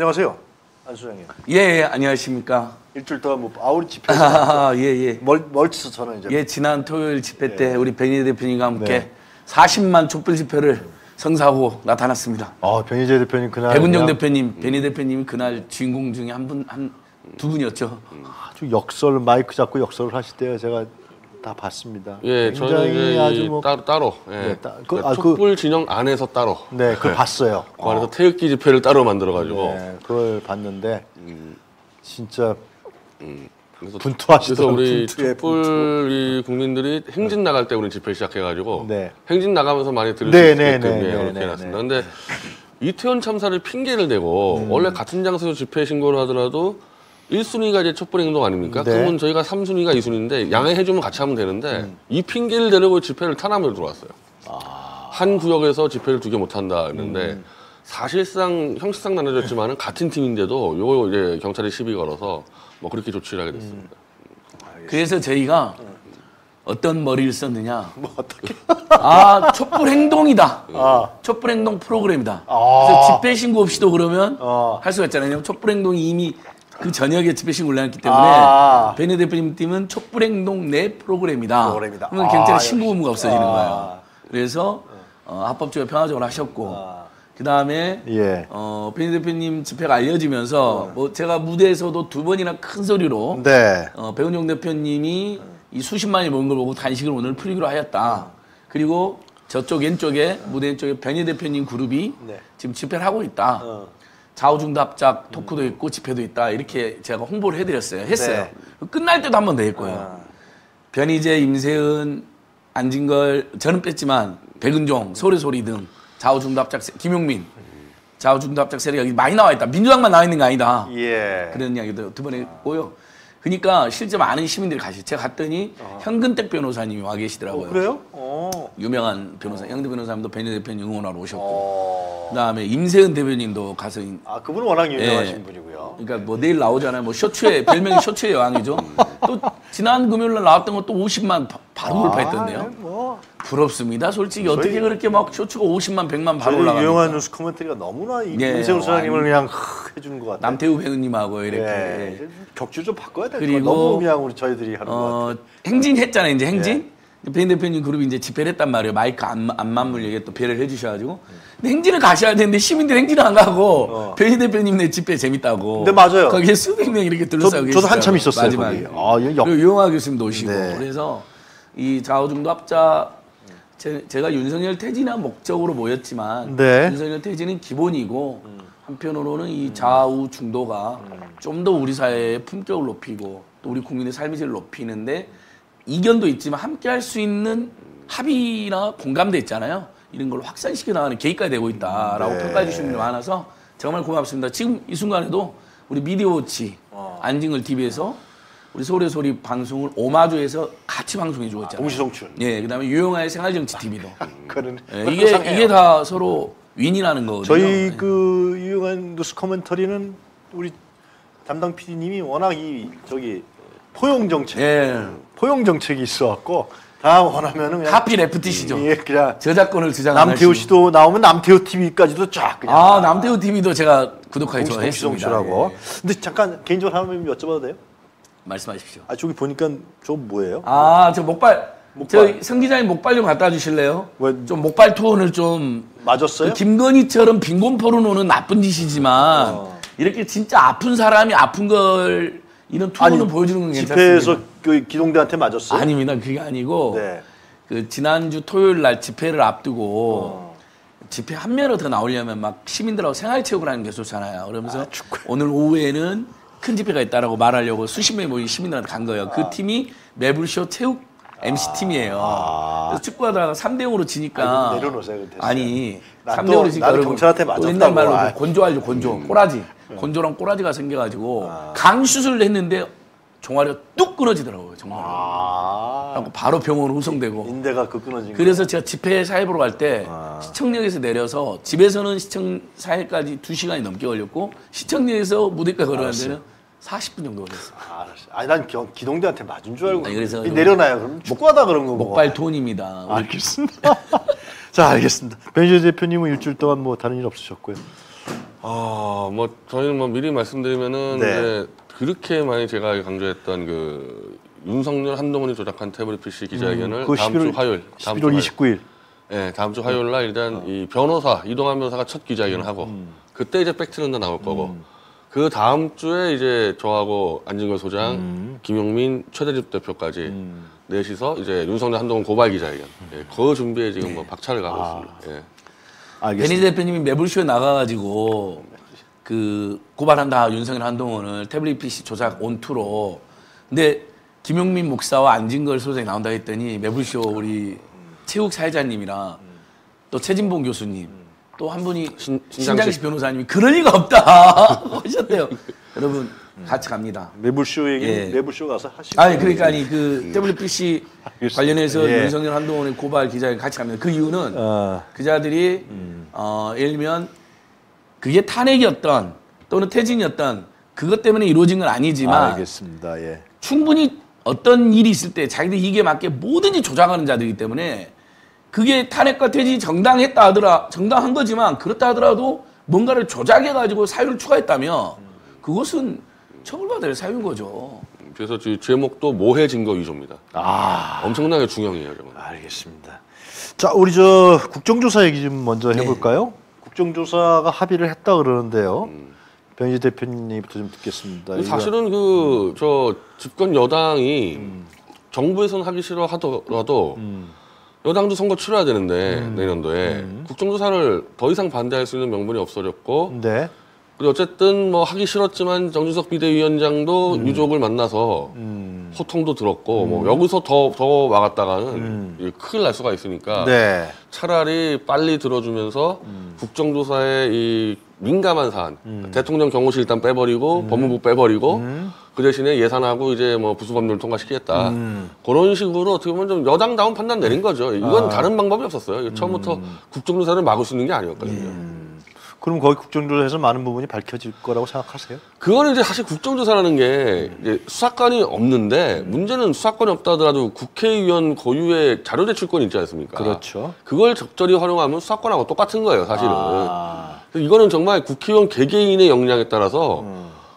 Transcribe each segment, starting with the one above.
안녕하세요. 안수장님. 예, 예, 안녕하십니까. 일주일 동안 뭐 아우리 집회에서 아, 예, 예. 멀 멀티서 저는 이제 예, 지난 토요일 집회 때 네. 우리 베니 대표님과 함께 네. 40만 촛불 집회를 성사하고 나타났습니다. 아 변희재 대표님 그날 백운정 그냥 대표님, 베니 대표님이 그날 주인공 중에 한 분, 한 두 분이었죠. 아주 역설 마이크 잡고 역설을 하실 때요 제가 다 봤습니다. 예, 저는 아주 뭐 따로 따로 예. 네, 따- 그- 그러니까 아, 그- 촛불 진영 안에서 따로 네, 그걸 봤어요. 그 안에서 태극기 집회를 따로 만들어 가지고 네, 그걸 봤는데 진짜 그래서 분투하시더라고요. 그래서 우리 분투에 촛불 이 국민들이 행진 나갈 때 우리 집회 시작해 가지고 네. 행진 나가면서 많이 들을 네, 수 네, 있게끔 네, 예, 네, 그렇게 네, 해놨습니다. 네. 근데 이태원 참사를 핑계를 대고 음. 원래 같은 장소에서 집회 신고를 하더라도 1순위가 이제 촛불 행동 아닙니까? 네. 그러면 저희가 3순위가 2순위인데 양해해주면 같이 하면 되는데 음. 이 핑계를 대려고 집회를 탄압을 들어왔어요. 아. 한 구역에서 집회를 두 개 못한다 했는데 음. 사실상 형식상 나눠졌지만은 같은 팀인데도 요거 이제 경찰이 시비 걸어서 뭐 그렇게 조치를 하게 됐습니다. 그래서 저희가 어떤 머리를 썼느냐. 뭐 어떻게 아, 촛불 행동이다. 아. 촛불 행동 프로그램이다. 아. 그래서 집회 신고 없이도 그러면 어. 할 수가 있잖아요. 왜냐면 촛불 행동이 이미 그 저녁에 집회 신고 올라왔기 때문에 아. 베네 대표님 팀은 촛불 행동 내 프로그램이다. 프로그램이다. 그러면 아, 경찰에 역시. 신고 의무가 없어지는 아. 거예요. 그래서 어, 합법적으로 평화적으로 하셨고 아. 그 다음에 예. 어, 베네 대표님 집회가 알려지면서 뭐 제가 무대에서도 두 번이나 큰 소리로 네. 어, 배은영 대표님이 이 수십만이 모인 걸 보고 단식을 오늘 풀기로 하였다. 그리고 저쪽 왼쪽에 무대 왼쪽에 변희 대표님 그룹이 네. 지금 집회를 하고 있다. 어. 좌우중답작 토크도 있고 집회도 있다. 이렇게 제가 홍보를 해드렸어요. 했어요. 네. 끝날 때도 한 번 더 했고요. 아. 변희재, 임세은, 안진걸 저는 뺐지만 백은종, 소리소리 등 좌우중답작 세- 김용민 좌우중답작 세력이 많이 나와 있다. 민주당만 나와 있는 거 아니다. 예. 그런 이야기도 두 번 했고요. 그러니까 실제 많은 시민들이 가시. 제가 갔더니 현근택 변호사님이 와 계시더라고요. 어, 그래요? 어. 유명한 변호사, 현대 변호사님도 변희 대표님 응원하러 오셨고, 어. 그다음에 임세은 대변인도 가서 인- 아 그분은 워낙 유명하신 예. 분이고요. 그러니까 뭐 내일 나오잖아요. 뭐 쇼츠의 별명이 쇼츠의 여왕이죠. 또 지난 금요일 날 나왔던 것도 50만 바, 바로 돌파했던데요. 아, 뭐 부럽습니다. 솔직히 어떻게 저희- 그렇게 막 쇼츠가 50만, 100만 바로 저희 올라가니까. 유용한 뉴스 코멘터리가 너무나 이 예, 임세훈 어, 소장님을 그냥 크, 해주는 것 같아요. 남태우 배우님하고 이렇게 예. 예. 격주 좀 바꿔야 될것 그리고- 같아요. 너무 그냥 우리 저희들이 하는 것 같아요. 어, 행진 했잖아요, 이제 행진. 예. 배인 대표님 그룹이 이제 집회를 했단 말이에요. 마이크 안, 안 맞물리게 또 배려를 해주셔가지고. 근데 행진을 가셔야 되는데 시민들 행진을 안 가고 어. 배인 대표님 네 집회 재밌다고. 근데 맞아요. 거기에 수백 명 이렇게 둘러싸고 저- 저도 한참 있었어요, 마지막에. 거기. 아, 역- 그리고 유영하 교수님도 오시고. 네. 그래서 이 좌우중도 합자 제, 제가 윤석열 퇴진한 목적으로 모였지만 네. 윤석열 퇴진은 기본이고 한편으로는 이 좌우 중도가 좀더 우리 사회의 품격을 높이고 또 우리 국민의 삶의 질을 높이는데 이견도 있지만 함께 할 수 있는 합의나 공감대 있잖아요. 이런 걸 확산시켜 나가는 계기가 되고 있다라고 네. 평가해 주시는 분이 많아서 정말 고맙습니다. 지금 이 순간에도 우리 미디어워치 안징을 TV에서 우리 소리 소리 방송을 오마주에서 같이 방송해 주고 있잖아요. 동시 송출. 예, 그다음에 유영아의 생활정치 TV도. 그런 예, 이게 상해요. 이게 다 서로 윈이라는 거거든요. 저희 예. 그 유용한 뉴스 코멘터리는 우리 담당 PD님이 워낙 이 저기 포용 정책, 예. 포용 정책이 있어갖고 다 원하면은 그냥 하필 FTC죠. 예, 그냥 저작권을 주장 안 남태우 하시고. 씨도 나오면 남태우 TV까지도 쫙 그냥 아 남태우 TV도 제가 구독하기 좋아했습니다. 예. 근데 잠깐 개인적으로 하나만 여쭤봐도 돼요? 말씀하십시오. 아 저기 보니까 저 뭐예요? 아 저 목발, 목발. 저 성 기자님 목발 좀 갖다 주실래요? 왜? 좀 목발 투혼을 좀 맞았어요? 그 김건희처럼 빈곤포로 노는 나쁜 짓이지만 어. 이렇게 진짜 아픈 사람이 아픈 걸 이런 투혼을 보여주는 건 괜찮습니다. 집회에서 그 기동대한테 맞았어요? 아닙니다. 그게 아니고 네. 그 지난주 토요일 날 집회를 앞두고 어. 집회 한 면으로 더 나오려면 막 시민들하고 생활체육을 하는 게 좋잖아요. 그러면서 아. 오늘 오후에는 큰 집회가 있다라고 말하려고 수십 명이 모인 시민들한테 간 거예요. 그 팀이 매불쇼 체육 MC 팀이에요. 아. 그래서 축구하다가 3대 0으로 지니까 아이고, 내려놓으세요, 그럼 됐어요. 아니 난 3대 또- 0으로 지니까 나는 경찰한테 또 맞았다고. 옛날 말로. 음. 그 곤조 알죠 곤조 꼬라지 곤조랑 꼬라지가 생겨가지고 강슛을 했는데 종아리가 뚝 끊어지더라고요 정말. 아. 그래갖고 바로 병원 후송되고 인대가 그 끊어진 거. 그래서 제가 집회 사회 보러 갈때 아. 시청역에서 내려서 집에서는 시청 사회까지 2 시간이 넘게 걸렸고 시청역에서 무대까지 걸어가는 데는 40분 정도 걸렸어요. 아, 알았어. 아니 난 기- 기동대한테 맞은 줄 알고 아니, 그래서 이 내려놔요. 그럼 축구하다 그런 거고. 목발 톤입니다. 우리 알겠습니다. 자 알겠습니다. 변희재 대표님은 일주일 동안 뭐 다른 일 없으셨고요. 아, 뭐 저희는 뭐 미리 말씀드리면은 네. 이제 그렇게 많이 제가 강조했던 그 윤석열 한동훈이 조작한 태블릿 PC 기자회견을 그 다음 11월, 주 화요일, 다음 11월 주 화요일, 29일. 예, 다음 주 화요일 날 일단 이 변호사 이동환 변호사가 첫 기자회견을 하고 그때 이제 팩트는 다 나올 거고 그 다음 주에 이제 저하고 안진걸 소장, 김용민 최대집 대표까지 넷이서 이제 윤석열 한동훈 고발 기자회견. 예, 그 준비에 지금 뭐 박차를 가고 있습니다. 예. 알겠습니다. 베니 대표님이 매불쇼에 나가가지고 그 고발한다 윤석열 한동훈을 태블릿 PC 조작 온투로. 근데 김용민 목사와 안진걸 소장이 나온다 했더니 매불쇼 우리 체육 사회자님이랑 또 최진봉 교수님 또 한 분이 신-. 신장식 변호사님이 그럴 리가 없다 하셨대요. 여러분 같이 갑니다. 매불쇼 얘기 예. 는 매불쇼 가서 하시고. 아니 그러니까 아니 그 태블릿 PC 알겠습니다. 관련해서 예. 윤석열 한동훈의 고발 기자회견 같이 갑니다. 그 이유는 어, 그자들이 어, 예를 들면 그게 탄핵이었던 또는 퇴진이었던 그것 때문에 이루어진 건 아니지만 알겠습니다. 예. 충분히 어떤 일이 있을 때 자기들 이익에 맞게 뭐든지 조작하는 자들이기 때문에 그게 탄핵과 퇴진이 정당했다 하더라 정당한 거지만 그렇다 하더라도 뭔가를 조작해 가지고 사유를 추가했다면 그것은 처벌받아야 될 사유인 거죠. 그래서 지 제목도 모해 증거 위조입니다. 아, 엄청나게 중요해요, 여러분. 알겠습니다. 자, 우리 저 국정조사 얘기 좀 먼저 네. 해볼까요? 국정조사가 합의를 했다 그러는데요. 변희재 대표님부터 좀 듣겠습니다. 사실은 그 저 집권 여당이 정부에서는 하기 싫어 하더라도 음. 여당도 선거 치러야 되는데 내년도에. 국정조사를 더 이상 반대할 수 있는 명분이 없어졌고 네. 그리고 어쨌든 뭐 하기 싫었지만 정주석 비대위원장도 유족을 만나서 음. 소통도 들었고 뭐 여기서 더 더 막았다가는 이게 큰일 날 수가 있으니까 네. 차라리 빨리 들어주면서 국정조사의 이 민감한 사안, 대통령 경호실 일단 빼버리고 법무부 빼버리고 그 대신에 예산하고 이제 뭐 부수법률 통과시키겠다. 그런 식으로 어떻게 보면 좀 여당다운 판단 내린 거죠. 이건 다른 방법이 없었어요. 처음부터 국정조사를 막을 수 있는 게 아니었거든요. 그럼 거기 국정조사에서 많은 부분이 밝혀질 거라고 생각하세요? 그거는 이제 사실 국정조사라는 게 이제 수사권이 없는데 문제는 수사권이 없다 하더라도 국회의원 고유의 자료 제출권이 있지 않습니까? 그렇죠. 그걸 적절히 활용하면 수사권하고 똑같은 거예요, 사실은. 아, 이거는 정말 국회의원 개개인의 역량에 따라서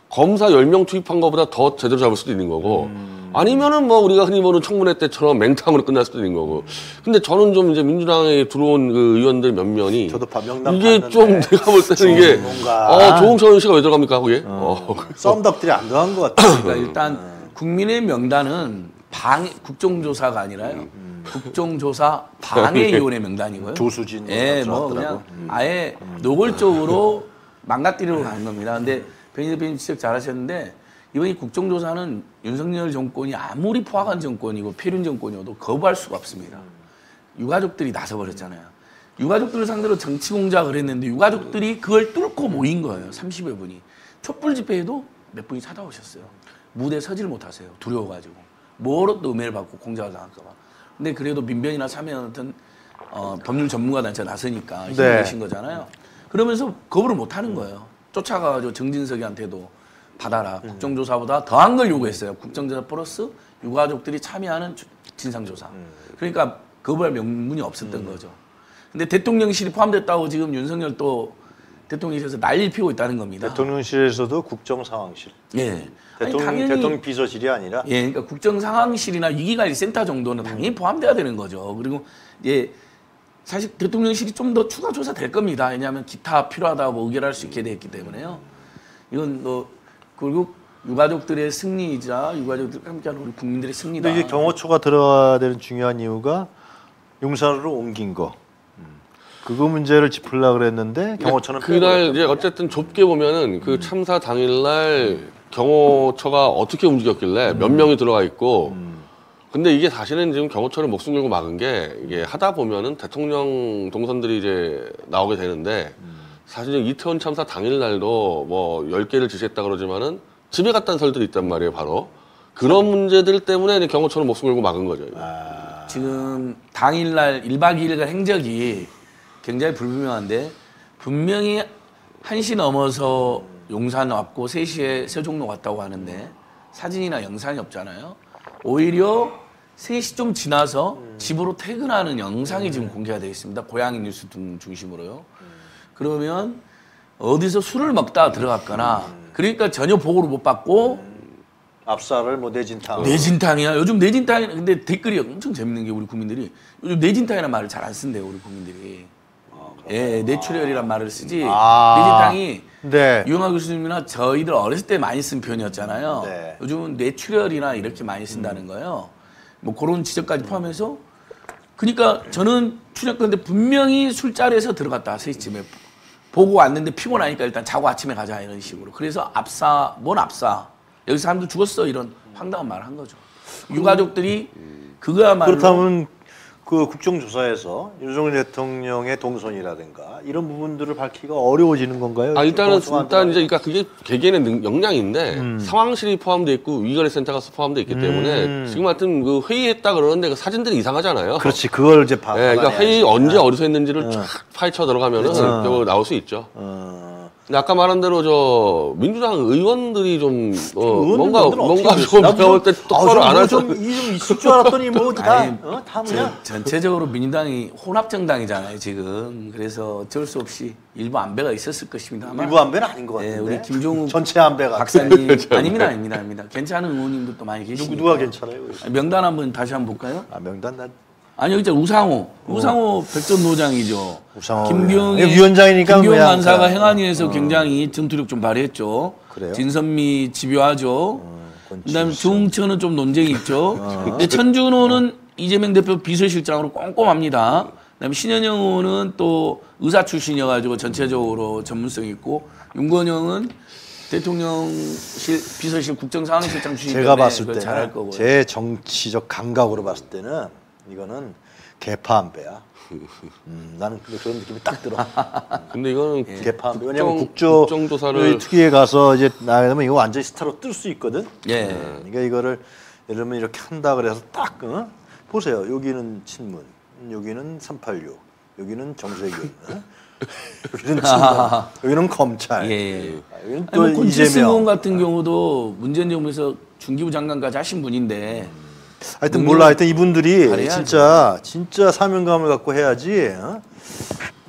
검사 10명 투입한 것보다 더 제대로 잡을 수도 있는 거고 아니면은 뭐 우리가 흔히 보는 청문회 때처럼 맹탕으로 끝날 수도 있는 거고 근데 저는 좀 이제 민주당에 들어온 그 의원들 몇 면이 저도 바- 명단 이게 봤는데 좀 내가 볼 때는 이게 뭔가- 어 조홍천 씨가 왜 들어갑니까 거기에? 어. 썸덕들이 안 들어간 것 같아요. 그러니까 일단 국민의 명단은 방 국정조사가 아니라요. 국정조사 방해위원회 명단이고요. 조수진 예, 뭐. 그냥 아예 노골적으로 망가뜨리러 가는 겁니다. 근데 변희 대표님 지적 잘하셨는데 이번 이 국정조사는 윤석열 정권이 아무리 포악한 정권이고 폐륜 정권이어도 거부할 수가 없습니다. 유가족들이 나서버렸잖아요. 유가족들을 상대로 정치 공작을 했는데 유가족들이 그걸 뚫고 모인 거예요. 30여 분이. 촛불 집회에도 몇 분이 찾아오셨어요. 무대 서지를 못하세요. 두려워가지고. 뭐로 또 음해를 받고 공작을 당할까 봐. 근데 그래도 민변이나 사면 같은 어, 법률 전문가 단체 나서니까 힘이 네. 거잖아요. 그러면서 거부를 못 하는 거예요. 쫓아가가지고 정진석이한테도 받아라. 국정조사보다 더한 걸 요구했어요. 국정조사 플러스 유가족들이 참여하는 주- 진상조사. 그러니까 거부할 명분이 없었던 거죠. 근데 대통령실이 포함됐다고 지금 윤석열 또 대통령실에서 난리를 피우고 있다는 겁니다. 대통령실에서도 국정상황실. 예. 아니, 대통령, 당연히 대통령 비서실이 아니라 예, 그러니까 국정상황실이나 위기관리센터 정도는 당연히 포함돼야 되는 거죠. 그리고 예, 사실 대통령실이 좀 더 추가 조사 될 겁니다. 왜냐하면 기타 필요하다고 의결할 수 있게 돼 있기 때문에요. 이건 뭐 그리고 유가족들의 승리이자 유가족들 함께하는 우리 국민들의 승리다. 근데 이게 경호처가 들어가야 되는 중요한 이유가 용산으로 옮긴 거. 그거 문제를 짚으려고 그랬는데 경호처는 그날 이제 어쨌든 좁게 보면은 그 참사 당일날 경호처가 어떻게 움직였길래 몇 명이 들어가 있고 근데 이게 사실은 지금 경호처를 목숨 걸고 막은 게 이게 하다 보면은 대통령 동선들이 이제 나오게 되는데 사실 이태원 참사 당일날도 뭐 10개를 지시했다 그러지만은 집에 갔다는 설들이 있단 말이에요 바로 그런 문제들 때문에 이제 경호처는 목숨 걸고 막은 거죠 이거. 지금 당일날 1박 2일간 행적이 굉장히 불분명한데 분명히 1시 넘어서 용산 왔고 3시에 세종로 왔다고 하는데 사진이나 영상이 없잖아요. 오히려 3시 좀 지나서 집으로 퇴근하는 영상이 지금 공개가 되어 있습니다. 고양이 뉴스 등 중심으로요. 그러면 어디서 술을 먹다 들어갔거나 그러니까 전혀 보고를 못 받고 압사를 뭐 내진탕. 내진탕이야. 요즘 내진탕이 근데 댓글이 엄청 재밌는 게 우리 국민들이 요즘 내진탕이라는 말을 잘 안 쓴대요. 우리 국민들이. 예, 내추럴이란 말을 쓰지. 아. 내진탕이 네. 유영하 교수님이나 저희들 어렸을 때 많이 쓴 표현이었잖아요. 네. 요즘은 뇌출혈이나 이렇게 많이 쓴다는 거예요. 뭐 그런 지적까지 포함해서. 그러니까 저는 추적건데 분명히 술자리에서 들어갔다 3시쯤에 보고 왔는데 피곤하니까 일단 자고 아침에 가자 이런 식으로. 그래서 압사, 뭔 압사. 여기 사람들 죽었어 이런 황당한 말을 한 거죠. 유가족들이 그거야말로 그렇다면 그 국정조사에서 윤석열 대통령의 동선이라든가 이런 부분들을 밝히기가 어려워지는 건가요? 아 일단은 일단 이제 그러니까 그게 개개인의 능- 역량인데 음. 상황실이 포함되어 있고 위거래 센터가 포함되어 있기 때문에 지금 하여튼 그 회의했다 그러는데 그 사진들이 이상하잖아요. 그렇지 그걸 이제 봐. 예, 그러니까 회의 언제 어디서 했는지를 쫙 파헤쳐 들어가면은. 결국 나올 수 있죠. 어, 근데 아까 말한 대로 저 민주당 의원들이 좀 어, 뭔가 의원들은 뭔가 어떻게 좀? 내가 볼때 아, 똑바로 안 좀, 하죠. 좀, 이좀 있을 줄 알았더니 뭐다 아니, 어? 다 저- 그냥 전체적으로 민주당이 혼합 정당이잖아요 지금. 그래서 어쩔 수 없이 일부 안배가 있었을 것입니다만. 일부 안배는 아닌 것 네, 같은데. 우리 김종욱 전체 안배가 박사님 아닙니다, 아닙니다, 아닙니다. 괜찮은 의원님도 또 많이 계시니까. 누구 누가 괜찮아요? 명단 한번 다시 한번 볼까요? 아 명단 난 아니 여기 있잖아 우상호, 우상호 백전 노장이죠. 우상호 김경희 예, 위원장이니까 김경희 그냥 간사가 그- 행안위에서 굉장히 전투력 좀 발휘했죠. 그래요? 진선미 집요하죠. 그건 그다음에 조응천은 좀 논쟁이 있죠. 근데 천준호는 이재명 대표 비서실장으로 꼼꼼합니다. 그다음에 신현영 의원은 또 의사 출신이어가지고 전체적으로 전문성 이 있고 윤건영은 대통령실 비서실 국정상황실장 출신 제가 봤을 그걸 잘할 거고요. 제 정치적 감각으로 봤을 때는 이거는 개파 안배야. 음, 나는 근데 그런 느낌이 딱 들어. 근데 이거는 예. 개파 안배. 국정- 왜냐면 국조 국정조사를 특위에 가서 이제 나가면 이거 완전히 스타로 뜰 수 있거든. 예. 그러니까 이거를 예를 들면 이렇게 한다 그래서 딱 어? 보세요. 여기는 친문, 여기는 386, 여기는 정세균, 어? 여기는 친문, 여기는 검찰, 예. 아, 여기는 아니, 또뭐 권칠승 의원 이재명. 같은 경우도 문재인 정부에서 중기부 장관까지 하신 분인데 하여튼 몰라. 하여튼 이분들이 잘해야죠. 진짜 진짜 사명감을 갖고 해야지. 어?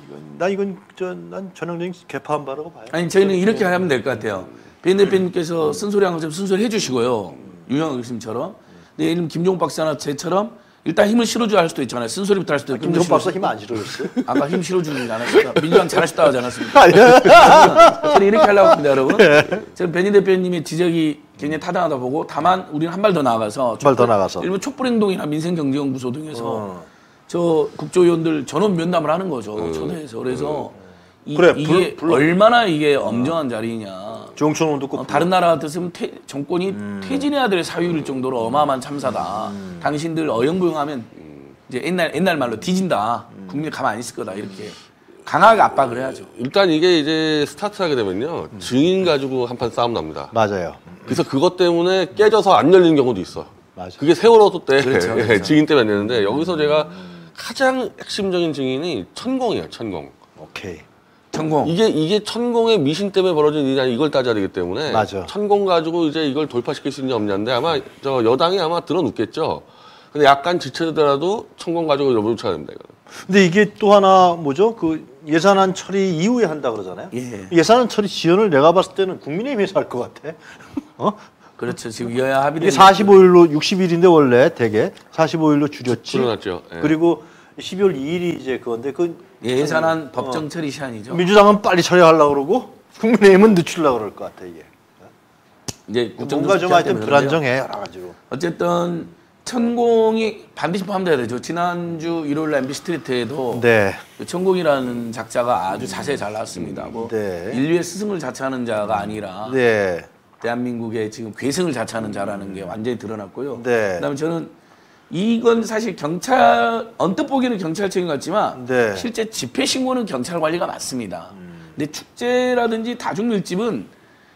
이건, 나 이건 저난 전형적인 개파 한 바라고 봐요. 아니 저희는 이렇게 하면 될 것 같아요. 배인 대표님께서 쓴소리한 것처럼 쓴소리 해주시고요. 유영학 교수님처럼. 예를 들면 김종국 박사나 제처럼 일단 힘을 실어줘야 할 수도 있잖아요. 쓴소리부터 할 수도 있고. 김종 박사 실어주고. 힘안 실어줬어요? 아까 힘 실어주지 않았습니까? 민주당 잘하셨다고 하지 않았습니까? 저는 이렇게 하려고 합니다, 여러분. 저는 베니 대표님의 지적이 굉장히 타당하다 보고 다만 우리는 한 발 더 나가서 한 발 더 나가서. 일본 촛불행동이나 민생경제연구소 등에서 어. 저 국조위원들 전원 면담을 하는 거죠. 초대해서. 그래서 이, 그래, 게. 얼마나 이게 엄정한 자리냐. 조영천 의원도 어, 꼭 다른 나라 같았으면 퇴- 정권이 음. 퇴진해야 될 사유일 정도로 어마어마한 참사다. 당신들 어영부영하면 이제 옛날 옛날 말로 뒤진다. 음. 국민이 가만 안 있을 거다. 이렇게 강하게 압박을 해야죠. 일단 이게 이제 스타트하게 되면요 증인 가지고 한판 싸움 납니다. 맞아요. 그래서 그것 때문에 깨져서 안 열리는 경우도 있어. 맞아. 그게 세월호 때 그렇죠, 그렇죠. 증인 때문에 안 되는데 여기서 제가 가장 핵심적인 증인이 천공이에요. 천공. 오케이. 천공. 이게 이게 천공의 미신 때문에 벌어진 일이 아니 이걸 따져야 되기 때문에 맞아. 천공 가지고 이제 이걸 돌파시킬 수 있냐 없냐인데 아마 저 여당이 아마 들어눕겠죠. 근데 약간 지체되더라도 천공 가지고 여부쳐야 됩니다. 이거는. 근데 이게 또 하나 뭐죠? 그 예산안 처리 이후에 한다 그러잖아요. 예. 예산안 처리 지연을 내가 봤을 때는 국민의힘에서 할 것 같아. 어? 그렇죠. 지금 여야 합의된 이게 45일로 60일인데 원래 대개 45일로 줄였지. 줄여놨죠. 예. 그리고 12월 2일이 이제 그건데 그 예산안 법정 처리 시한이죠. 민주당은 빨리 처리하려고 그러고 국민의힘은 늦추려고 그럴 것 같아 이게. 이제 뭔가 좀 하여튼. 불안정해 여러 가지로. 어쨌든 천공이 반드시 포함돼야 되죠. 지난주 일요일 날 MB 스트리트에도 네. 그 천공이라는 작자가 아주 자세히 잘 나왔습니다. 뭐 네. 인류의 스승을 자처하는 자가 아니라 네. 대한민국의 지금 괴승을 자처하는 자라는 게 완전히 드러났고요. 네. 그다음에 저는 이건 사실 경찰 언뜻 보기에는 경찰청인 것 같지만 네. 음. 실제 집회 신고는 경찰 관리가 맞습니다. 근데 축제라든지 다중 밀집은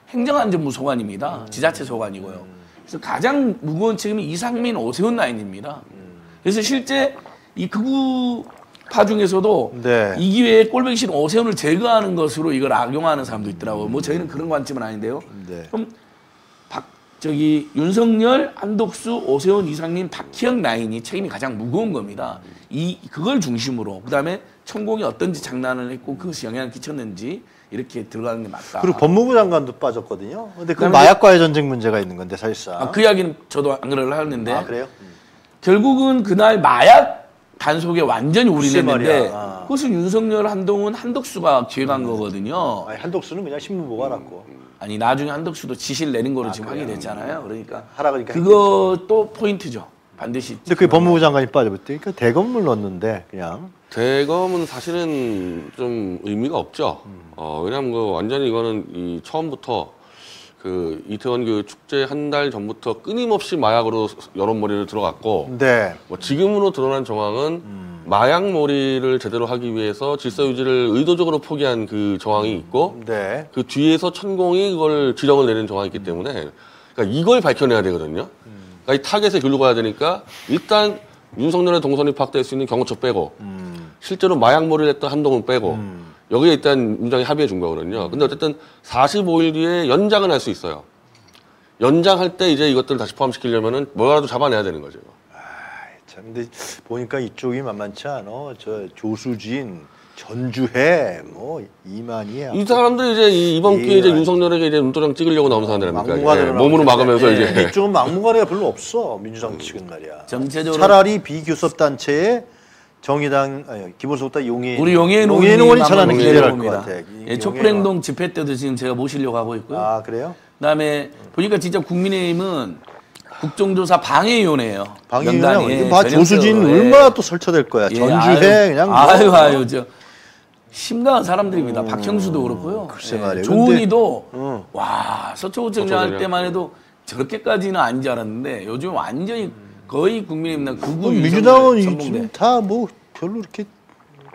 행정안전부 소관입니다. 음. 지자체 소관이고요. 그래서 가장 무거운 책임이 이상민 오세훈 라인입니다. 음. 그래서 실제 이 극우파 중에서도 네. 이 기회에 꼴보기 싫은 오세훈을 제거하는 것으로 이걸 악용하는 사람도 있더라고요. 뭐 저희는 그런 관점은 아닌데요. 네. 그럼 박 저기 윤석열, 한독수, 오세훈, 이상민, 박희영 라인이 책임이 가장 무거운 겁니다. 이 그걸 중심으로 그다음에 천공이 어떤지 장난을 했고 그것이 영향을 끼쳤는지 이렇게 들어가는 게 맞다. 그리고 법무부 장관도 빠졌거든요. 근데 그 마약과의 전쟁 문제가 있는 건데 사실상. 아, 그 이야기는 저도 안 그러려 하는데 아, 그래요? 결국은 그날 마약 단속에 완전히 올인했는데. 아. 그것은 윤석열, 한동훈, 한덕수가 기획한 거거든요. 아니, 한독수는 그냥 신문 보고 알았고. 아니 나중에 한덕수도 지시를 내는 거로 지금 확인이 됐잖아요. 그러니까 하라 그러니까 그것도 포인트죠. 반드시. 근데 그게 법무부 장관이 빠져버렸대. 그러니까 대검을 넣었는데 그냥. 대검은 사실은 좀 의미가 없죠. 어, 왜냐하면 그 완전히 이거는 이 처음부터 그 이태원 그 축제 한 달 전부터 끊임없이 마약으로 여론몰이를 들어갔고 네. 뭐 지금으로 드러난 정황은 마약 몰이를 제대로 하기 위해서 질서 유지를 의도적으로 포기한 그 정황이 있고 네. 그 뒤에서 천공이 그걸 지령을 내리는 정황이 있기 때문에 그러니까 이걸 밝혀내야 되거든요. 그러니까 이 타겟에 길로 가야 되니까 일단 윤석열의 동선이 파악될 수 있는 경호처 빼고 실제로 마약 몰이를 했던 한동훈 빼고 여기에 일단 민주당이 합의해 준 거거든요. 근데 어쨌든 45일 뒤에 연장은 할 수 있어요. 연장할 때 이제 이것들을 다시 포함시키려면은 뭐라도 잡아내야 되는 거죠. 참 근데 보니까 이쪽이 만만치 않아. 저 조수진, 전주회, 뭐 이만희야. 이 사람들이 이제 이- 이번 기회에 이제 이해가- 윤석열에게 이제 눈도장 찍으려고 나오는 사람들 아닙니까? 막무가내로 예, 몸으로. 막으면서 예, 이제 이쪽은 막무가내가 별로 없어 민주당 측은 말이야. 정체적으로 차라리 비교섭 단체에 정의당 아니, 기본소득당 용해 우리 용해인 의원이 전하는 한번 기대를 할 것. 같아. 이 예, 촛불행동 집회 때도 지금 제가 모시려고 하고 있고요. 아 그래요? 그다음에 보니까 진짜 국민의힘은 국정조사 방해위원회예요. 봐 전형적으로. 조수진 예. 얼마나 또 설쳐될 거야. 예, 전주회 아유, 그냥 뭐. 아유 아유 저 심각한 사람들입니다. 박형수도 그렇고요. 글쎄 예, 말이에요. 조은이도 어. 와 서초구청장 할. 때만 해도 저렇게까지는 아닌 줄 알았는데 요즘 완전히 거의 국민의힘 윤석열 민주당은. 지금 다 뭐 별로 이렇게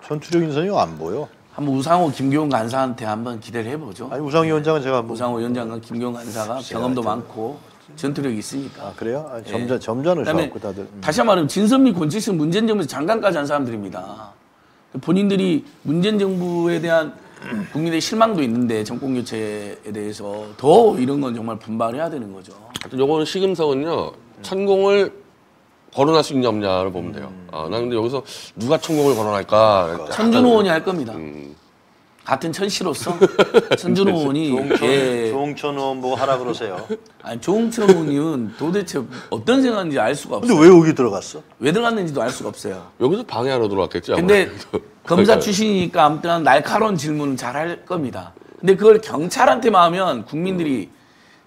전투력 인선이 안 보여. 한번 우상호 김교훈 간사한테 한번 기대를 해보죠. 아니 우상 위원장은 제가 뭐 우상호 위원장과 김교훈 간사가 경험도 많고 전투력이 있으니까. 아, 그래요? 아, 예. 점잖 점잖으셔 그다음에 갖고 다들. 음. 다시 한번 말하면 진선미 권칠승 문재인 정부에서 장관까지 한 사람들입니다. 본인들이 문재인 정부에 대한 국민의 실망도 있는데 정권 교체에 대해서 더 이런 건 정말 분발해야 되는 거죠. 요거는 시금석은요 천공을 거론할 수 있냐 없냐를 보면 돼요. 아, 난 근데 여기서 누가 천공을 거론할까? 천준호 의원이 할 겁니다. 음. 같은 천씨로서 천준호 의원이 예, 조홍천 의원 보고 하라 그러세요. 아니 조홍천 의원은 도대체 어떤 생각인지 알 수가 없어요. 근데 왜 여기 들어갔어? 왜 들어갔는지도 알 수가 없어요. 여기서 방해하러 들어왔겠지. 근데 검사 그러니까 출신이니까 아무튼 날카로운 질문은 잘 할 겁니다. 근데 그걸 경찰한테만 하면 국민들이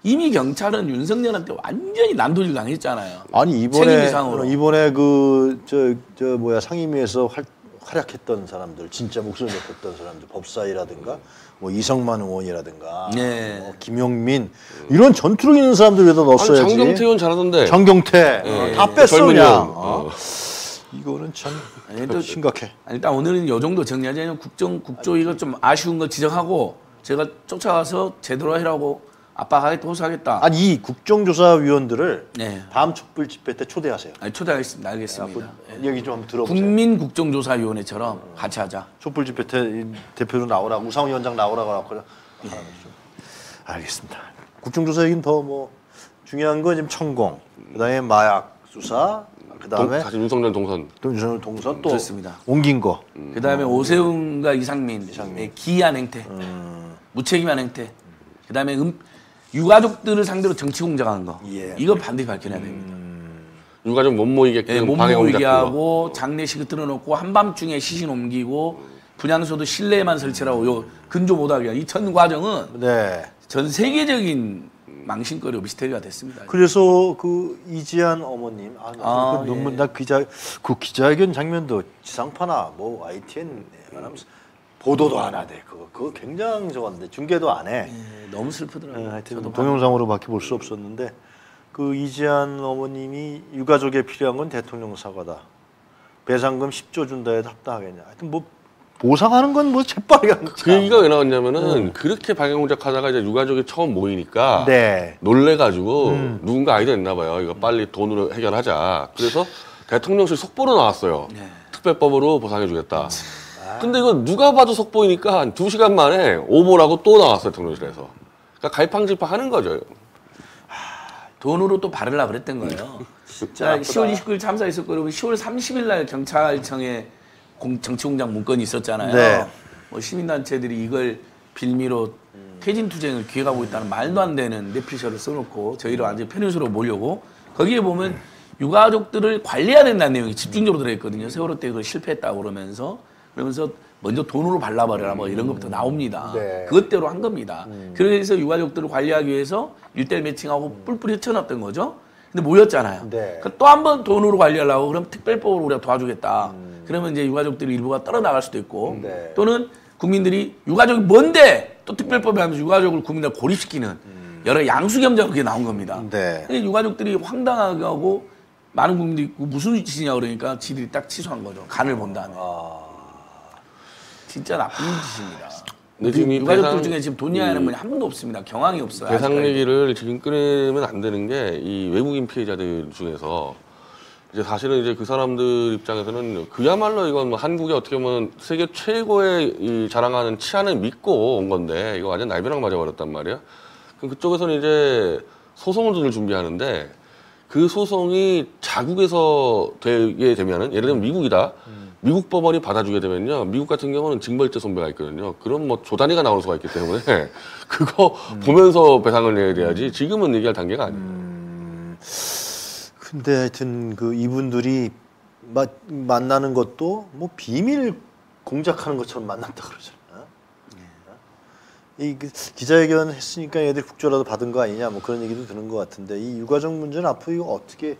이미 경찰은 윤석열한테 완전히 난도질 당했잖아요. 아니 이번에. 이번에 그 저 저 뭐야 상임위에서 활, 활약했던 사람들 진짜 목소리 높였던 사람들 법사위라든가 뭐 이성만 의원이라든가 네. 뭐 김용민 이런 전투력 있는 사람들 위에다 아니, 넣었어야지. 장경태 의원 잘하던데. 장경태 예, 어, 다 뺐어 젊은 그냥. 어. 어. 이거는 참 아니, 또- 심각해. 아니, 일단 오늘은 요 정도 정리하자면 국정 국조 이거 좀 아쉬운 거 지적하고 제가 쫓아가서 제대로 해라고 압박하겠다 호소하겠다. 아니 이 국정조사위원들을 네. 다음 촛불 집회 때 초대하세요. 아니, 초대하겠습니다. 알겠습니다. 예. 얘기 좀 한번 들어보세요. 국민 국정조사위원회처럼 같이 하자. 촛불 집회 때이 대표로 나오라고 우상호 위원장 나오라고 하고 좀. 알겠습니다. 국정조사 얘기는 더뭐 중요한 건 지금 천공, 그다음에 마약 수사, 동, 그다음에 사실 윤석열 동선. 또 윤석열 동선 또 그렇습니다. 옮긴 거. 그 다음에 오세훈과 이상민, 의 기이한 행태, 무책임한 행태, 그 다음에 음, 유가족들을 상대로 정치 공작한 거, 예. 이거 반드시 밝혀내야 됩니다. 유가족 못 모이게끔 예, 못 방해 공작. 모이게 그거. 하고 장례식 틀어놓고 한밤중에 시신 옮기고 분향소도 실내에만 설치하고 요 근조 못하게 이전 과정은 네. 전 세계적인 망신거리 미스테리가 됐습니다. 그래서 그 이지한 어머님, 아, 아, 그 논문 예. 나 기자 그 기자회견 장면도 지상파나 뭐 ITN 하면서 보도도 안 하대. 그거 그거 굉장히 저건데 중계도 안 해. 예, 너무 슬프더라고요. 네, 하여튼 저도 동영상으로밖에 볼 수 없었는데 그 이지한 어머님이 유가족에 필요한 건 대통령 사과다. 배상금 10조 준다 해도 합당하겠냐. 하여튼 뭐 보상하는 건 뭐 재빨리 한그 얘기가 왜 나왔냐면은 그렇게 방해 공작 하다가 이제 유가족이 처음 모이니까 네. 놀래가지고 음. 누군가 아이디어 냈나 봐요. 이거 빨리 돈으로 해결하자. 그래서 대통령실 속보로 나왔어요. 네. 특별법으로 보상해주겠다. 근데 이거 누가 봐도 속보이니까 한 두 시간 만에 오보라고 또 나왔어요 대통령실에서. 그러니까 갈팡질팡 하는 거죠. 돈으로 또 바르려 그랬던 거예요. 자, 10월 29일 참사했을 거고 10월 30일 날 경찰청에 공, 정치공장 문건이 있었잖아요. 네. 뭐 시민단체들이 이걸 빌미로 퇴진 투쟁을 기획하고 있다는 말도 안 되는 내피셜을 써놓고 저희를 완전 히 편의수로 몰려고 거기에 보면 유가족들을 관리해야 된다는 내용이 집중적으로 들어있거든요. 세월호 때 그걸 실패했다고 그러면서 그러면서 먼저 돈으로 발라버려라 뭐 이런 것부터 나옵니다. 네. 그것대로 한 겁니다. 그래서 유가족들을 관리하기 위해서 일대일 매칭하고 뿔뿔이 흩어놨던 거죠. 근데 모였잖아요. 네. 또한 번 돈으로 관리하려고 그럼 특별법으로 우리가 도와주겠다. 그러면 이제 유가족들이 일부가 떨어나갈 수도 있고 네. 또는 국민들이 유가족이 뭔데 또 특별법에 하면서 유가족을 국민들 고립시키는 여러 양수겸장 그게 나온 겁니다. 네. 근데 유가족들이 황당하게 하고 많은 국민들이 있고 무슨 짓이냐 그러니까 지들이 딱 취소한 거죠. 간을 본 다음에. 아. 진짜 나쁜 짓입니다. 근데 지금 이 유가족들 배상- 중에 지금 돈 이 하는 분이 한 분도 없습니다. 경황이 없어요. 배상 아직까지. 얘기를 지금 끊으면 안 되는 게 이 외국인 피해자들 중에서 이제 사실은 이제 그 사람들 입장에서는 그야말로 이건 뭐 한국이 어떻게 보면 세계 최고의 이 자랑하는 치안을 믿고 온 건데 이거 완전 날벼락 맞아버렸단 말이야. 그럼 그쪽에서는 이제 소송을 준비하는데 그 소송이 자국에서 되게 되면은 예를 들면 미국이다. 미국 법원이 받아주게 되면요. 미국 같은 경우는 징벌죄 손배가 있거든요. 그럼 뭐 조단위가 나올 수가 있기 때문에 그거 보면서 배상을 내야 돼야지 지금은 얘기할 단계가 아니에요. 근데 하여튼 그 이분들이 마, 만나는 것도 뭐 비밀 공작하는 것처럼 만났다 그러잖아. 이그 기자회견 했으니까 얘들 국조라도 받은 거 아니냐 뭐 그런 얘기도 드는 것 같은데 이 유가족 문제는 앞으로 이거 어떻게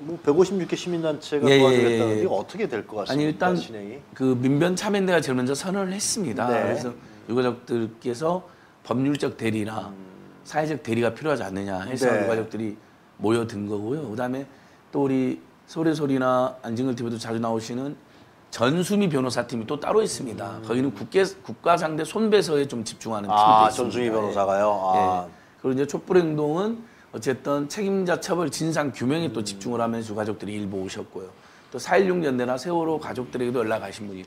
뭐 156개 시민단체가 예, 예, 도와주겠다는데 예. 이거 어떻게 될 것 같습니까? 아니 일단 진행이 그 민변 참여연대가 제일 먼저 선언을 했습니다. 네. 그래서 유가족들께서 법률적 대리나 사회적 대리가 필요하지 않느냐 해서 네. 유가족들이 모여든 거고요. 그다음에 또 우리 소래소리나 안진걸 TV도 자주 나오시는 전수미 변호사 팀이 또 따로 있습니다. 거기는 국계, 국가 상대 손배서에 좀 집중하는 팀도 아 있습니다. 전승희 예. 변호사가요. 아. 예. 그리고 이제 촛불 행동은 어쨌든 책임자 처벌 진상 규명에 또 집중을 하면서 가족들이 일부 오셨고요. 또 4.16 연대나 세월호 가족들에게도 연락하신 분이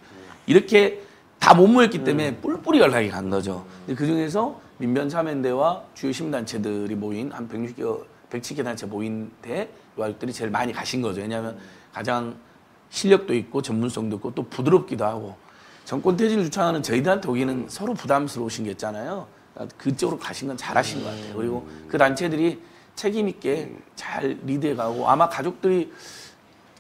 이렇게 다 못 모였기 때문에 뿔뿔이 연락이 간 거죠. 근데 그 중에서 민변참여연대와 주요 시민단체들이 모인 한 160개, 107개 단체 모인 데 가족들이 제일 많이 가신 거죠. 왜냐하면 가장 실력도 있고 전문성도 있고 또 부드럽기도 하고 정권 퇴진을 주창하는 저희들한테 오기는 서로 부담스러우신 게 있잖아요. 그쪽으로 가신 건 잘하신 것 같아요. 그리고 그 단체들이 책임 있게 잘 리드해가고 아마 가족들이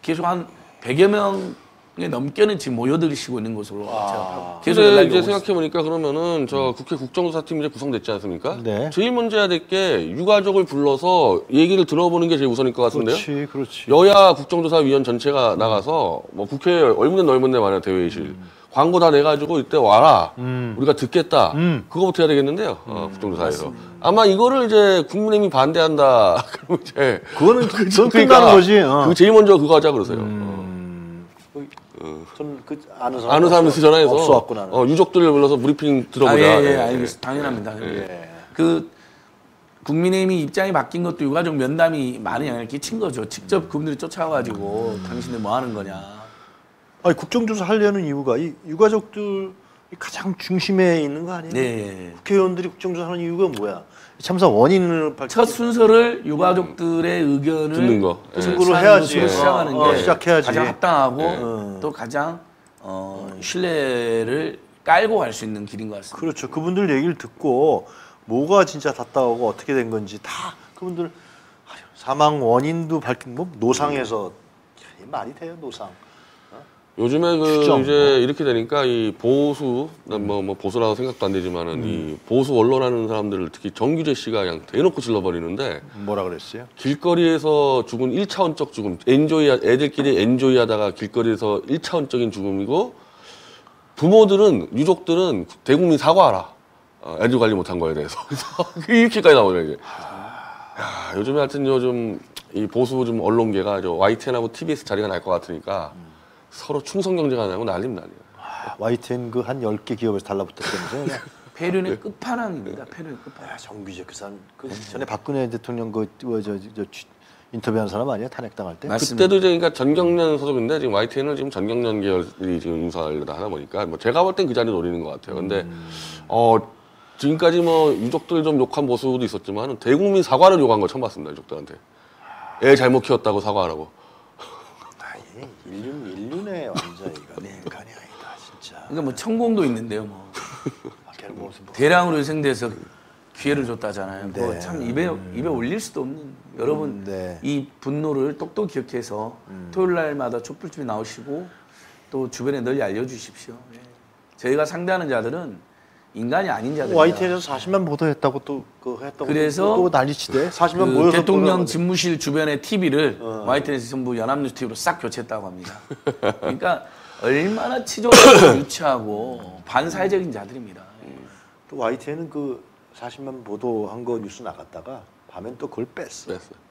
계속 한 100여 명에 넘게는 지금 모여들으시고 있는 것으로 제가 계속 근데 연락이 이제. 생각해 보니까 그러면은 저 국회 국정조사팀 이제 구성됐지 않습니까? 네. 제일 먼저 해야 될 게 유가족을 불러서 얘기를 들어보는 게 제일 우선일 것 같은데요. 그렇지, 그렇지. 여야 국정조사위원 전체가 나가서 뭐 국회 얼마나 넓은 데 많아요 대회의실 광고 다 내가지고 이때 와라 우리가 듣겠다 그거부터 해야 되겠는데요 어, 국정조사에서 아마 이거를 이제 국민의힘이 반대한다 그러면 이제 그거는 그건 그러니까 끝나는 거지. 어. 그 제일 먼저 그거 하자 그러세요 전그 아는 사람 아는 사람한테 전화해서 없어갖고 나는. 어, 유족들을 불러서 브리핑 들어보자 아, 예, 예, 예. 알겠습니다. 당연합니다. 예. 그 국민의힘이 입장이 바뀐 것도 유가족 면담이 많은 영향을 끼친 거죠. 직접 그분들이 쫓아와가지고 당신들 뭐 하는 거냐. 아니 국정조사 하려는 이유가 이 유가족들이 가장 중심에 있는 거 아니에요? 네. 국회의원들이 국정조사하는 이유가 뭐야? 참사 원인을 첫 순서를 유가족들의 의견을 듣는 거. 예. 청구를 하는 해야지. 시작하는 어, 게 시작해야지. 가장 합당하고 예. 또 가장 어, 신뢰를 깔고 갈 수 있는 길인 것 같습니다. 그렇죠. 그분들 얘기를 듣고 뭐가 진짜 답답하고 어떻게 된 건지 다 그분들 사망 원인도 밝힌 뭐 노상에서 이 말이 돼요 노상. 요즘에 그 추정. 이제 이렇게 되니까 이 보수 뭐, 뭐 보수라고 생각도 안 되지만은 이 보수 언론하는 사람들을 특히 정규재 씨가 그냥 대놓고 질러버리는데 뭐라 그랬어요? 길거리에서 죽은 1차원적 죽음 엔조이 애들끼리 엔조이 하다가 길거리에서 1차원적인 죽음이고 부모들은 유족들은 대국민 사과하라. 어, 애들 관리 못한 거에 대해서. 이렇게까지 나오네 이게. 야, 요즘에 하여튼 요즘 이 보수 좀 언론계가 저 YTN하고 TBS 자리가 날 것 같으니까 서로 충성 경쟁 하냐고 난립 난리야 아, YTN 그 한 10개 기업에서 달라붙었다면서요? 그냥. 폐륜의 끝판왕입니다. 폐륜의 끝판왕. 아, 정규재 그 사람 그 전에 박근혜 대통령 그저 저 저, 저, 인터뷰한 사람 아니야? 탄핵당할 때? 맞습니다. 그때도 이제 그러니까 전경련 소속인데 지금 YTN은 지금 전경련 계열이 지금 인사를 다 하다 보니까 뭐 제가 볼 땐 그 자리 노리는 것 같아요. 근데 어 지금까지 뭐 유족들 좀 욕한 모습도 있었지만 대국민 사과를 요구한 거 처음 봤습니다 유족들한테. 애 잘못 키웠다고 사과하라고. 아니, 인륜 인륜의 완전히가 인간이 아니다 진짜. 그러니까 뭐 천공도 있는데요. 뭐. 아, 모습. 대량으로 희생돼서 기회를 줬다잖아요. 네. 참 입에 입에 올릴 수도 없는 여러분 음, 네. 이 분노를 똑똑히 기억해서 토요일 날마다 촛불집에 나오시고 또 주변에 널리 알려주십시오. 예. 저희가 상대하는 자들은 인간이 아닌 자들입니다. YTN에서 40만 보도했다고 또 그 했다고 그래서 또, 또 난리치대. 40만 그 모여서 대통령. 집무실 주변의 TV를 YTN에서 전부 연합뉴스 TV로 싹 교체했다고 합니다. 그러니까 얼마나 치졸하고 유치하고 반사회적인 자들입니다. 예. 또 YTN은 그 40만 보도한 거 뉴스 나갔다가 밤엔 또 그걸 뺐어. 뺐어요.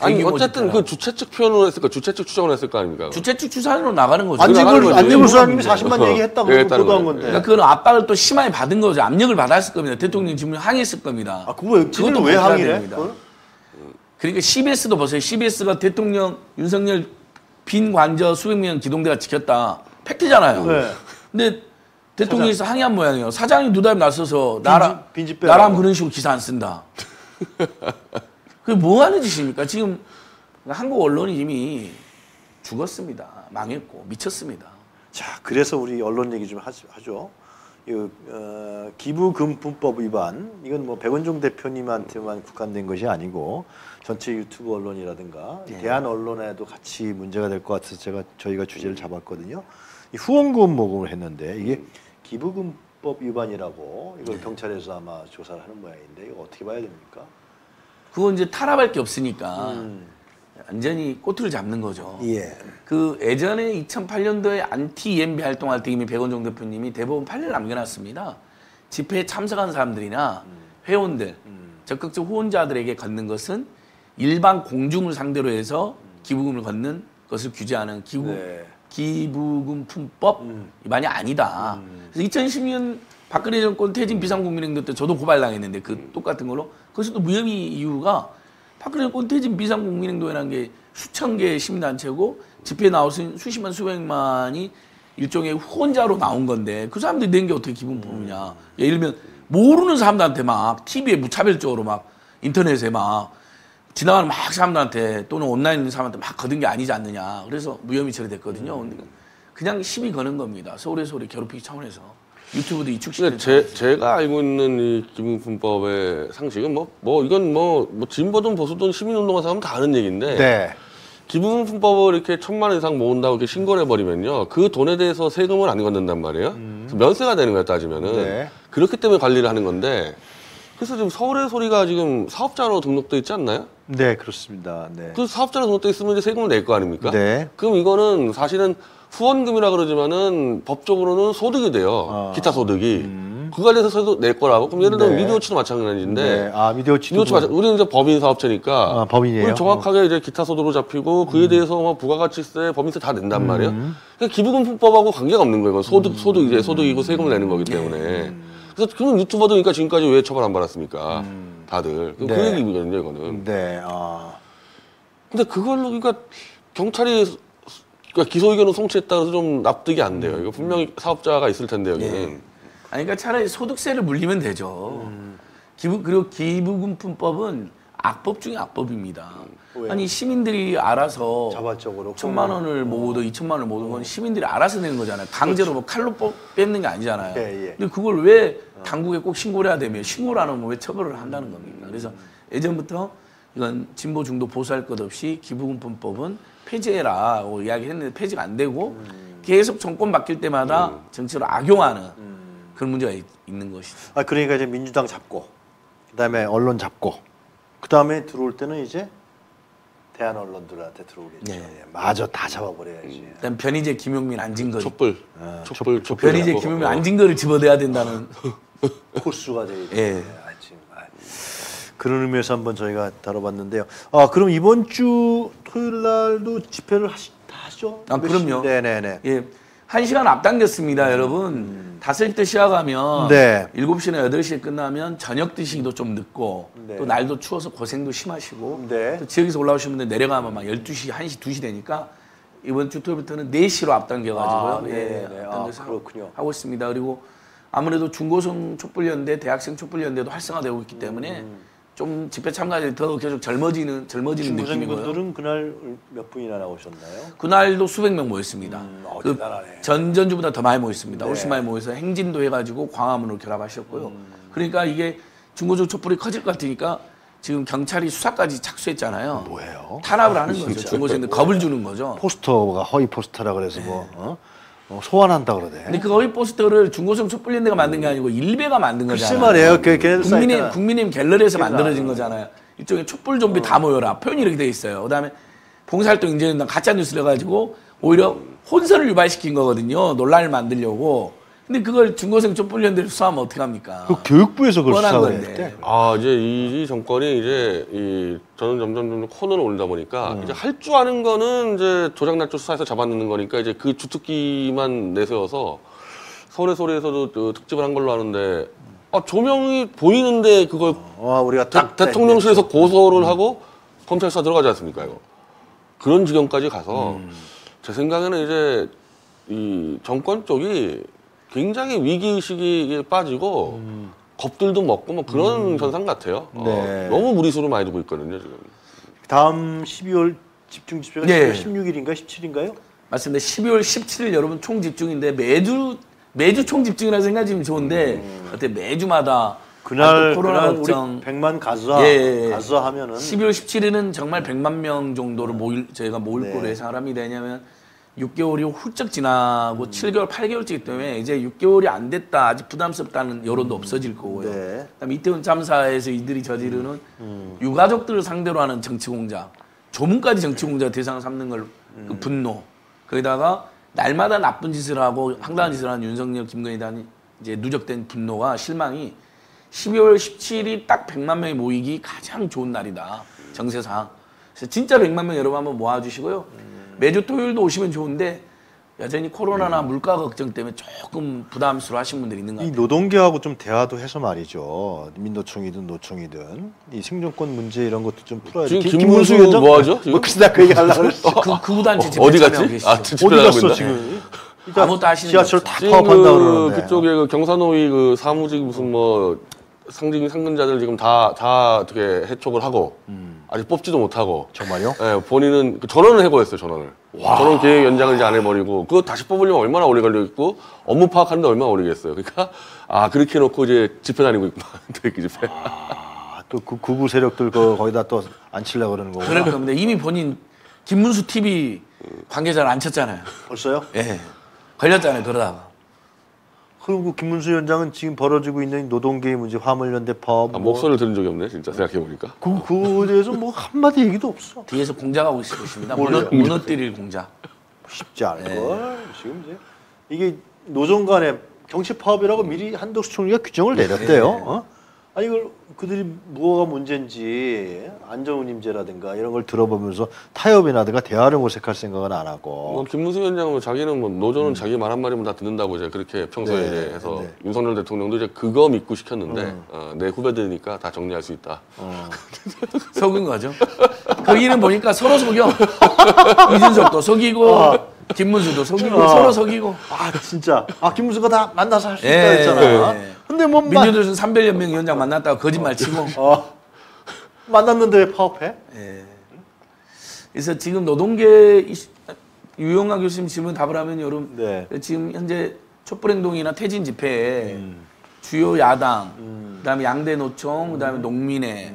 아니 어쨌든. 그 주최 측 표현을 했을까 주최 측 추정을 했을 거 아닙니까? 주최 측 주사로 나가는 거죠. 거지. 안지걸 수사님이 그건 40만 어, 얘기했다고 얘기했다는 보도한. 건데. 그러니까 그건 압박을 또 심하게 받은 거죠. 압력을 받았을 겁니다. 대통령 지금 항의했을 겁니다. 아 그거 그것도 왜 항의해? 그러니까 CBS도 보세요. CBS가 대통령 윤석열 빈 관저 수백 명 기동대가 지켰다. 팩트잖아요. 네. 근데 대통령에서 항의한 모양이에요. 사장이 누달 나서서 나라 빈집. 나랑 그런 식으로 기사 안 쓴다. 그게 뭐 하는 짓입니까? 지금 한국 언론이 이미 죽었습니다. 망했고 미쳤습니다. 자, 그래서 우리 언론 얘기 좀 하죠. 이 어, 기부금품법 위반 이건 뭐 백원종 대표님한테만 국한된 것이 아니고 전체 유튜브 언론이라든가 대한 언론에도 같이 문제가 될 것 같아서 제가 저희가 주제를 잡았거든요. 이 후원금 모금을 했는데 이게 기부금법 위반이라고 이걸 경찰에서 아마 조사를 하는 모양인데 이거 어떻게 봐야 됩니까? 그건 이제 탄압할 게 없으니까 완전히 꼬투를 잡는 거죠. 예. 그 예전에 2008년도에 안티 EMB 활동할 때 이미 백원종 대표님이 대법원 판례를 남겨놨습니다. 집회에 참석한 사람들이나 회원들, 적극적 후원자들에게 걷는 것은 일반 공중을 상대로 해서 기부금을 걷는 것을 규제하는 기부, 네. 기부금 품법 위반이 아니다. 그래서 2010년 박근혜 정권 퇴진 비상국민행동 때 저도 고발당했는데 그 똑같은 걸로 그것도 무혐의 이유가 박근혜 정권 퇴진 비상국민행동이라는 게 수천 개의 시민단체고 집회에 나오신 수십만 수백만이 일종의 후원자로 나온 건데 그 사람들이 낸 게 어떻게 기분품이냐. 예를 들면 모르는 사람들한테 막 TV에 무차별적으로 막 인터넷에 막 지나가는 막 사람들한테 또는 온라인 있는 사람한테 막 거둔 게 아니지 않느냐. 그래서 무혐의 처리됐거든요. 근데 그냥 시비 거는 겁니다. 서울에서 우리 괴롭히기 차원에서 유튜브도 근데 제, 제가 알고 있는 이 기부금품법의 상식은 뭐, 뭐 이건 뭐, 뭐 진보든 보수든 시민운동한 사람은 다 아는 얘기인데 네. 기부금품법을 이렇게 천만 원 이상 모은다고 이렇게 신고를 해버리면요 그 돈에 대해서 세금을 안 걷는단 말이에요. 그래서 면세가 되는 거야 따지면은 네. 그렇기 때문에 관리를 하는 건데 그래서 지금 서울의 소리가 지금 사업자로 등록돼 있지 않나요? 네, 그렇습니다. 네. 그 사업자로 등록돼 있으면 이제 세금을 낼 거 아닙니까? 네. 그럼 이거는 사실은 후원금이라 그러지만은 법적으로는 소득이 돼요. 아. 기타 소득이. 그 관련해서도 낼 거라고. 그럼 예를 들면 네. 미디어치도 마찬가지인데. 네. 아, 미디어치도 미디어치 마찬 우리는 이제 법인 사업체니까. 아, 법인이에요? 우리 정확하게 이제 기타 소득으로 잡히고 그에 대해서 뭐 부가가치세, 법인세 다 낸단 말이에요. 그러니까 기부금품법하고 관계가 없는 거예요. 소득, 소득 이제 소득이고 세금을 내는 거기 때문에. 그래서 그럼 유튜버도 그러니까 지금까지 왜 처벌 안 받았습니까? 다들. 그 네. 얘기거든요, 이거는. 네. 아. 근데 그걸로 그러니까 경찰이 그러니까 기소 의견을 송치했다 그래서 좀 납득이 안 돼요. 이거 분명히 사업자가 있을 텐데 여기는. 예. 아니 그러니까 차라리 소득세를 물리면 되죠. 기부 그리고 기부금품법은 악법 중에 악법입니다. 왜요? 아니 시민들이 알아서 자발적으로 천만 원을 모으든 이천만 원을 모으든 건 시민들이 알아서 내는 거잖아요. 강제로 뭐 칼로 뽑- 뺏는 게 아니잖아요. 예, 예. 근데 그걸 왜 당국에 꼭 신고를 해야 되며 신고를 안 하면 왜 처벌을 한다는 겁니까? 그래서 예전부터 이건 진보 중도 보수할 것 없이 기부금품법은 폐지해라고 이야기했는데 폐지가 안 되고 계속 정권 바뀔 때마다 정치로 악용하는 그런 문제가 있, 는 것이죠. 아 그러니까 이제 민주당 잡고 그다음에 언론 잡고 그다음에 들어올 때는 이제 대한 언론들한테 들어오겠죠. 네. 예, 마저 다 잡아버려야지. 그다음 변희재, 김용민, 안진걸. 촛불, 아, 촛불, 촛불. 변희재. 김용민, 안진걸을 집어내야 된다는 코스가 돼. 예. 아, 아. 그런 의미에서 한번 저희가 다뤄봤는데요. 아 그럼 이번 주 토요일 날도 집회를 하시, 다 하죠? 아, 몇 그럼요. 시? 네네네. 예. 한 시간 앞당겼습니다, 여러분. 다섯 때 시작하면 음. 네. 일곱 시나 여덟 시에 끝나면 저녁 드시기도 좀 늦고 네. 또 날도 추워서 고생도 심하시고 네. 또 지역에서 올라오신 분들 내려가면 막 12시, 1시, 2시 되니까 이번 주 토요일부터는 4시로 앞당겨 가지고요. 아, 네네네. 앞당겨서 아, 그렇군요. 하고 있습니다. 그리고 아무래도 중고등 촛불연대, 대학생 촛불연대도 활성화되고 있기 때문에 음. 좀 집회 참가자들이 더 계속 젊어지는 젊어지는 느낌이고요. 중고생분들은 그날 몇 분이나 나오셨나요? 그날도 수백 명 모였습니다. 음, 어, 그. 전전주보다 더 많이 모였습니다. 네. 훨씬 많이 모여서 행진도 해가지고 광화문으로 결합하셨고요. 음. 그러니까 이게 중고적 촛불이 커질 것 같으니까 지금 경찰이 수사까지 착수했잖아요. 뭐예요? 탄압을 하는 거죠. 중고생들 겁을 주는 거죠. 포스터가 허위 포스터라 그래서 뭐 어? 어, 소환한다 그러대. 근데 그 허위 포스터를 중고생 촛불연대가 만든 게 아니고 일베가 만든 글쎄 거잖아요. 말이에요. 그 걔네들 국민의. 국민의힘 갤러리에서 그래서 만들어진 거잖아요. 일종의 촛불 좀비 다 모여라 표현이 이렇게 돼 있어요. 그 다음에 봉사활동 인재는 가짜 뉴스를 해가지고 오히려 혼선을 유발시킨 거거든요. 논란을 만들려고. 근데 그걸 중고생 촛불연대를 수사하면 어떻게 합니까? 그 교육부에서 그걸 건데. 했대. 아 이제 이, 이 정권이 이제 이 저는 점점 점점 코너를 올리다 보니까 이제 할 줄 아는 거는 이제 조작날조 수사에서 잡아넣는 거니까 이제 그 주특기만 내세워서 서울의 소리에서도 그 특집을 한 걸로 아는데 아 조명이 보이는데 그걸 와 우리가 딱 또- 대통령실에서 고소를 하고 검찰 수사 들어가지 않습니까 이거 그런 지경까지 가서 제 생각에는 이제 이 정권 쪽이 굉장히 위기 의식이 빠지고 겁들도 먹고 뭐 그런 현상 같아요. 어, 네. 너무 무리수를 많이 두고 있거든요 지금. 다음 12월 집중 집회가 네. 16일인가 17일인가요? 맞습니다. 12월 17일 여러분 총 집중인데 매주 매주 총 집중이라 생각하시면 좋은데 어때 매주마다 그날 코로나 그날 걱정 우리 100만 가수하 예, 예, 예. 가수하면은 12월 17일은 정말 100만 명 정도를 모일 저희가 모일 네. 거로 예상을 합니다. 왜냐하면 6개월이 훌쩍 지나고 7개월, 8개월째이기 때문에 이제 6개월이 안 됐다, 아직 부담스럽다는 여론도 없어질 거고요. 네. 그다음에 이태원 참사에서 이들이 저지르는 유가족들을 상대로 하는 정치 공작, 조문까지 정치 공작 대상을 삼는 걸 그 분노, 거기다가 날마다 나쁜 짓을 하고 황당한 짓을 하는 윤석열, 김건희 단 이제 누적된 분노가 실망이 12월 17일이 딱 100만 명이 모이기 가장 좋은 날이다. 정세상. 그래서 진짜 100만 명 여러분 한번 모아주시고요. 매주 토요일도 오시면 좋은데 여전히 코로나나 물가 걱정 때문에 조금 부담스러워 하신 분들이 있는 것이 같아요. 노동계하고 좀 대화도 해서 말이죠. 민노총이든 노총이든 이 생존권 문제 이런 것도 좀 풀어야 돼. 지금 김문수 뭐 하죠, 지금? 뭐 글쎄 나그 얘기 하려고 그랬어. 그, 그 구단체 집회 어디 갔지? 계시죠. 아, 어디 갔어? 지금? 아무것도 하시는 지하철 게다 지금 파업한다 그 그러는데. 그쪽에 그 경산호위 그 사무직 무슨 뭐 상징 상근자들 지금 다 다 어떻게 해촉을 하고 아직 뽑지도 못하고 정말요? 예, 본인은 그 전원을 해고했어요 전원을 전원 계획 연장을 이제 안 해버리고 그거 다시 뽑으려면 얼마나 오래 걸리겠고 업무 파악하는데 얼마나 오래겠어요 그러니까 아 그렇게 해놓고 이제 집회 다니고 있구만 대기 집회 아, 또 그 구구 세력들 그 거기다 또 앉히려고 그러는 거구나. 그럴 겁니다. 이미 본인 김문수 TV 관계자를 안 쳤잖아요. 벌써요? 예. 걸렸잖아요, 그러다가. 그럼 그 김문수 위원장은 지금 벌어지고 있는 노동계의 문제, 화물연대 파업, 아, 뭐, 목소리를 들은 적이 없네 진짜 생각해보니까 그 그거에 대해서 뭐 한마디 얘기도 없어. 뒤에서 공작하고 있을 것입니다. 무너, 무너뜨릴 공작. 쉽지 않을 걸. 지금 이제 이게 노정 간의 정치 파업이라고 미리 한덕수 총리가 규정을 내렸대요. 어? 아니 이걸 그들이 뭐가 문제인지 안정운임제라든가 이런 걸 들어보면서 타협이라든가 대화를 모색할 생각은 안뭐 하고. 김문수 위원장은 자기는 뭐 노조는 자기 말 한 마디면 다 듣는다고 이제 그렇게 평소에 네, 이제 해서 네. 윤석열 대통령도 이제 그거 믿고 시켰는데 어, 내 후배들이니까 다 정리할 수 있다. 속은 거죠. 거기는 보니까 서로 속여. 이준석도 속이고, 김문수도 속이고, 어. 서로 속이고. 아 진짜 아 김문수가 다 만나서 할 수 있다 예, 했잖아. 예. 근데 뭐 만, 민주노총 산별연맹 위원장 만났다가 거짓말 치고. 어, 만났는데 왜 파업해? 예. 그래서 지금 노동계 유영아 교수님 질문 답을 하면 여러분 네. 지금 현재 촛불행동이나 퇴진 집회에 주요 야당, 그다음에 양대 노총, 그다음에 농민회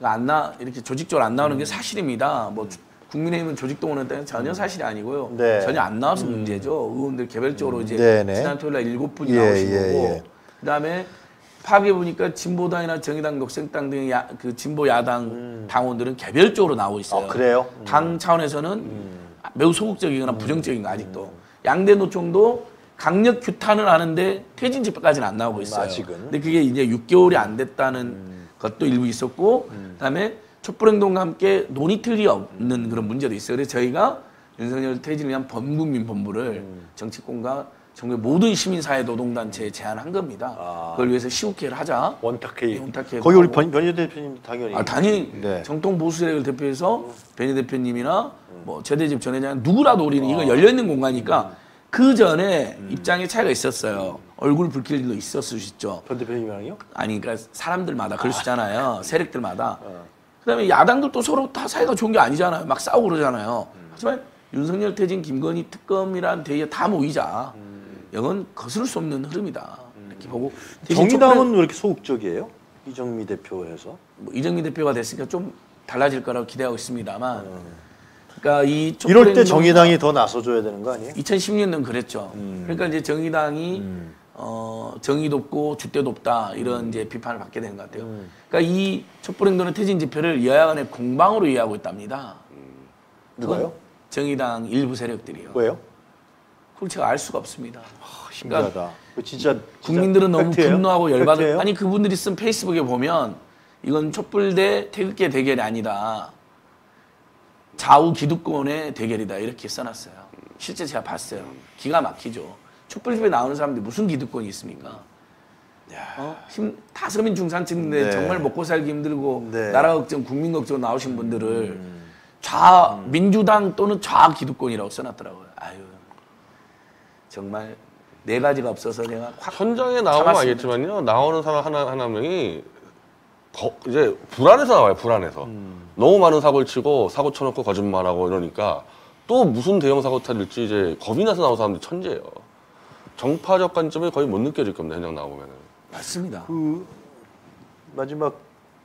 가안나 이렇게 조직적으로 안 나오는 게 사실입니다. 뭐 주- 국민의힘은 조직 동원에 따른 전혀 사실이 아니고요. 네. 전혀 안 나와서 문제죠. 의원들 개별적으로 이제 네, 네. 지난 토요일 날 일곱 분이 예, 나오신 예, 거고, 예. 그다음에 파악해 보니까 진보당이나 정의당, 녹색당 등의 야, 그 진보 야당 당원들은 개별적으로 나오고 있어요. 아, 그래요? 당 차원에서는 매우 소극적이거나 부정적인 거 아직도 양대 노총도 강력 규탄을 하는데 퇴진 집회까지는 안 나오고 있어요. 아직은. 근데 그게 이제 6개월이 안 됐다는 것도 일부 있었고 그다음에 촛불행동과 함께 논의 틀이 없는 그런 문제도 있어요. 그래서 저희가 윤석열 퇴진을 위한 범국민 본부를 정치권과 전국 모든 시민사회 노동단체에 제안한 겁니다. 아. 그걸 위해서 시국회를 하자. 원탁회의. 원탁회의도 거기 우리. 변, 변희 대표님 당연히. 아, 당연히 네. 정통 보수 세력을 대표해서 변희 대표님이나 뭐 최대집 전 회장 누구라도 우리는 이거 열려 있는 공간이니까 그 전에 입장의 차이가 있었어요. 얼굴 붉힐 일도 있었을 수 있죠. 전 대표님이랑요? 아니 그러니까 사람들마다 그럴 수 있잖아요. 세력들마다. 그다음에 야당들도 서로 다 사이가 좋은 게 아니잖아요. 막 싸우고 그러잖아요. 하지만 윤석열 퇴진 김건희 특검이란 대의에 다 모이자. 이건 거스를 수 없는 흐름이다. 이렇게 보고 정의당은 왜 이렇게 소극적이에요? 이정미 대표에서. 뭐 이정미 대표가 됐으니까 좀 달라질 거라고 기대하고 있습니다만. 그러니까 이 이럴 때 정의당이 더 나서줘야 되는 거 아니에요? 2010년은 그랬죠. 음. 그러니까 이제 정의당이 어, 정의 돕고 줏대 돕다 이런 이제 비판을 받게 되는 것 같아요. 음. 그러니까 이 촛불행동의 퇴진 집회를 여야 간의 공방으로 이해하고 있답니다. 누가요? 정의당 일부 세력들이요. 왜요? 제가 알 수가 없습니다. 아, 신기하다. 그 진짜, 진짜 국민들은 너무 팩트예요? 분노하고 열받은 팩트예요? 아니 그분들이 쓴 페이스북에 보면 이건 촛불 대 태극기의 대결이 아니다. 좌우 기득권의 대결이다 이렇게 써놨어요. 실제 제가 봤어요. 기가 막히죠. 촛불 집에 나오는 사람들이 무슨 기득권이 있습니까? 어? 심, 다 서민 중산층인데 네. 정말 먹고 살기 힘들고 네. 음. 나라 걱정, 국민 걱정 나오신 분들을 좌 민주당 또는 좌 기득권이라고 써놨더라고요. 아유 정말 네 가지가 없어서 내가 확 현장에 나오면. 알겠지만요. 나오는 사람 하나 하나 명이 거- 이제 불안해서 나와요. 불안해서 너무 많은 사고를 치고 사고 쳐놓고 거짓말하고 이러니까 또 무슨 대형 사고 터질지 이제 겁이 나서 나오는 사람들이 천재예요. 정파적 관점이 거의 못 느껴질 겁니다. 현장 나오면은. 맞습니다. 그 마지막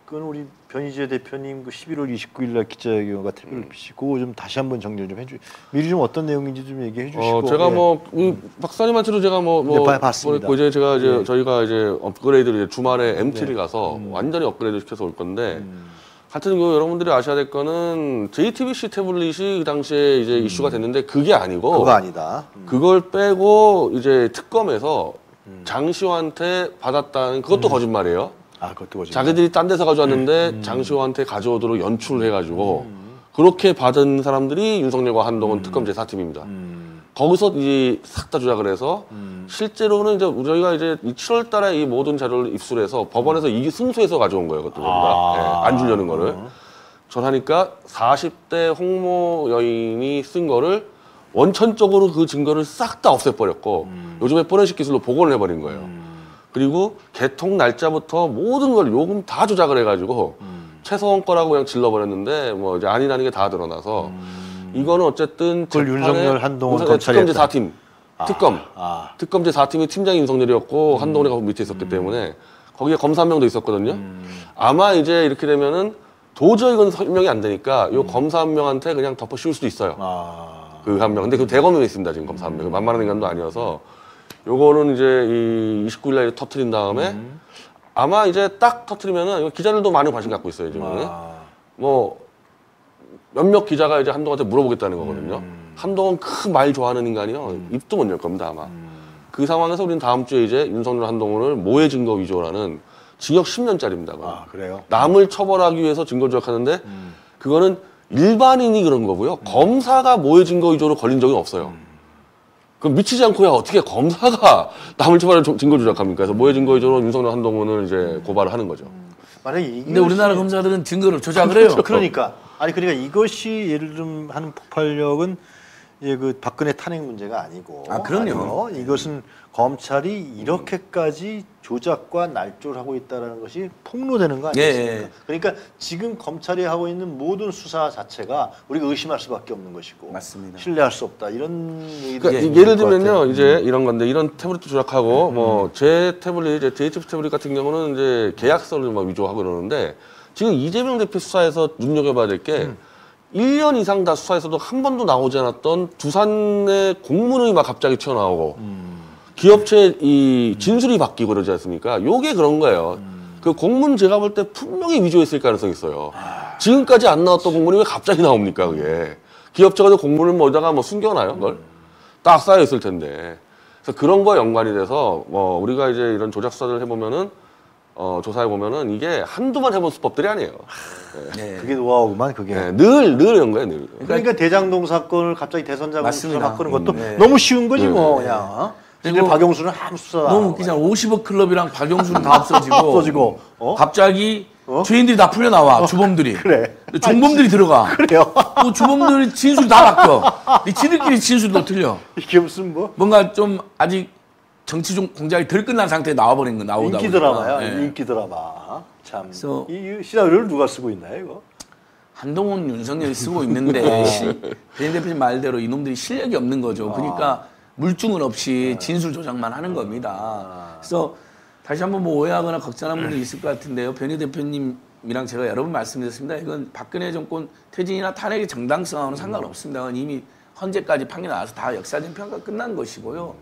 건 우리 변희재 대표님 그 11월 29일 날 기자회견과 태블릿 음. PC 그거 좀 다시 한번 정리 좀 해주. 미리 좀 어떤 내용인지 좀 얘기해 주시고. 어, 제가 예. 뭐 우리 박사님한테도 제가 뭐, 뭐 네, 봐- 봤습니다. 그랬고 이제 제가 이제 네. 저희가 이제 업그레이드를 이제 주말에 MT를 네. 가서 완전히 업그레이드 시켜서 올 건데 음. 하여튼 그 여러분들이 아셔야 될 거는 JTBC 태블릿이 그 당시에 이제 이슈가 됐는데 그게 아니고 음. 그거 아니다. 음. 그걸 빼고 이제 특검에서 장시호한테 받았다는 그것도 음. 거짓말이에요. 아 그것도 거짓말. 자기들이 딴 데서 가져왔는데 음. 장시호한테 가져오도록 연출을 해가지고 그렇게 받은 사람들이 윤석열과 한동훈 특검 제4팀입니다. 음. 거기서 이제 싹 다 조작을 해서 음. 실제로는 이제 저희가 이제 7월 달에 이 모든 자료를 입수해서 법원에서 이게 승소해서 가져온 거예요. 그것도 아. 예, 안 주려는 거를. 어. 전하니까 40대 홍모 여인이 쓴 거를 원천적으로 그 증거를 싹 다 없애버렸고 음. 요즘에 포렌식 기술로 복원을 해버린 거예요. 그리고 개통 날짜부터 모든 걸 요금 다 조작을 해가지고 음. 최서원 거라고 그냥 질러버렸는데 뭐 이제 아니라는 게 다 드러나서 이거는 어쨌든 음. 그걸 윤석열, 한동훈 검찰이 특검제 4팀 특검 아. 특검제 4팀의 팀장이 윤석열이었고 음. 한동훈이 그 밑에 있었기 때문에 거기에 검사 한 명도 있었거든요. 아마 이제 이렇게 되면은 도저히 이건 설명이 안 되니까 요 검사 한 명한테 그냥 덮어 씌울 수도 있어요. 음. 아. 그한 명. 근데 그 대검에 있습니다 지금 검사 한 명. 만만한 인간도 아니어서 요거는 이제 이 29일 날 터트린 다음에 음. 아마 이제 딱 터트리면은 기자들도 많은 관심 갖고 있어요 지금. 아. 뭐 몇몇 기자가 이제 한동훈한테 물어보겠다는 거거든요. 음. 한동훈 큰 말 좋아하는 인간이요. 입도 못 열 겁니다 아마. 음. 그 상황에서 우리는 다음 주에 이제 윤석열 한동훈을 모해 증거 위조라는 징역 10년짜리입니다. 아 그래요. 남을 처벌하기 위해서 증거 조작하는데 음. 그거는 일반인이 그런 거고요. 검사가 모해 증거 위조로 걸린 적은 없어요. 음. 그럼 미치지 않고야 어떻게 검사가 남을 처벌해 증거 조작합니까? 그래서 모해 증거 위조로 윤석열 한동훈을 이제 고발을 하는 거죠. 만약 에 근데 우리나라 검사들은 증거를 조작을 해요. 그러니까 아니 그러니까 이것이 예를 들면 하는 폭발력은 이제 그 박근혜 탄핵 문제가 아니고 아, 그럼요. 아니고 이것은 검찰이 이렇게까지 조작과 날조를 하고 있다는 것이 폭로되는 거 아니겠습니까? 예, 예. 그러니까 지금 검찰이 하고 있는 모든 수사 자체가 우리가 의심할 수밖에 없는 것이고 맞습니다. 신뢰할 수 없다 이런 그러니까 이- 예를. 음. 들면요, 이제 이런 건데 이런 태블릿도 조작하고 뭐제 태블릿, 이제 데이트 태블릿 같은 경우는 이제 계약서를 막 위조하고 그러는데 지금 이재명 대표 수사에서 눈여겨봐야 될게 음. 1년 이상 다 수사에서도 한 번도 나오지 않았던 두산의 공문이 막 갑자기 튀어나오고 음. 기업체 이 진술이 바뀌고 그러지 않습니까? 요게 그런 거예요. 음. 그 공문 제가 볼 때 분명히 위조했을 가능성이 있어요. 지금까지 안 나왔던 공문이 왜 갑자기 나옵니까, 그게? 기업체가 그 공문을 뭐다가 뭐 숨겨놔요, 그걸? 딱 쌓여 있을 텐데. 그래서 그런 거 연관이 돼서 뭐 우리가 이제 이런 조작 수사를 해보면은 어, 조사해 보면은 이게 한두 번 해본 수법들이 아니에요. 네. 그게 노하우구만 그게. 네, 늘, 늘 이런 거예요, 늘. 그러니까 대장동 사건을 갑자기 대선 자금 수사 맞습니다. 바꾸는 것도 네. 너무 쉬운 거지 뭐 네. 그냥. 어? 근데 그리고 박영수는 아무 수사 안 너무 웃기잖아. 50억 클럽이랑 박영수는 다 없어지고, 없어지고, 어? 갑자기 어? 죄인들이 다 풀려 나와 주범들이. 그래. 종범들이 들어가. 그래요. 또 주범들 진술이 다 바뀌어. 근데 지들끼리 진술도 틀려. 이게 무슨 뭐? 뭔가 좀 아직 정치 중 공작이 덜 끝난 상태에 나와버린 거 나오다 인기. 드라마야. 예. 인기 드라마. 참. 그래서- 이, 이 시나리오를 누가 쓰고 있나요, 이거? 한동훈 윤석열이 쓰고 있는데 실- 배 대표님 말대로 이놈들이 실력이 없는 거죠. 그러니까 물증은 없이 진술 조작만 하는 겁니다. 그래서 다시 한번 뭐 오해하거나 걱정하는 분들이 있을 것 같은데요. 변희 대표님이랑 제가 여러 번 말씀드렸습니다. 이건 박근혜 정권 퇴진이나 탄핵의 정당성하고는 상관없습니다. 그건 이미 헌재까지 판결 나와서 다 역사적 평가 끝난 것이고요.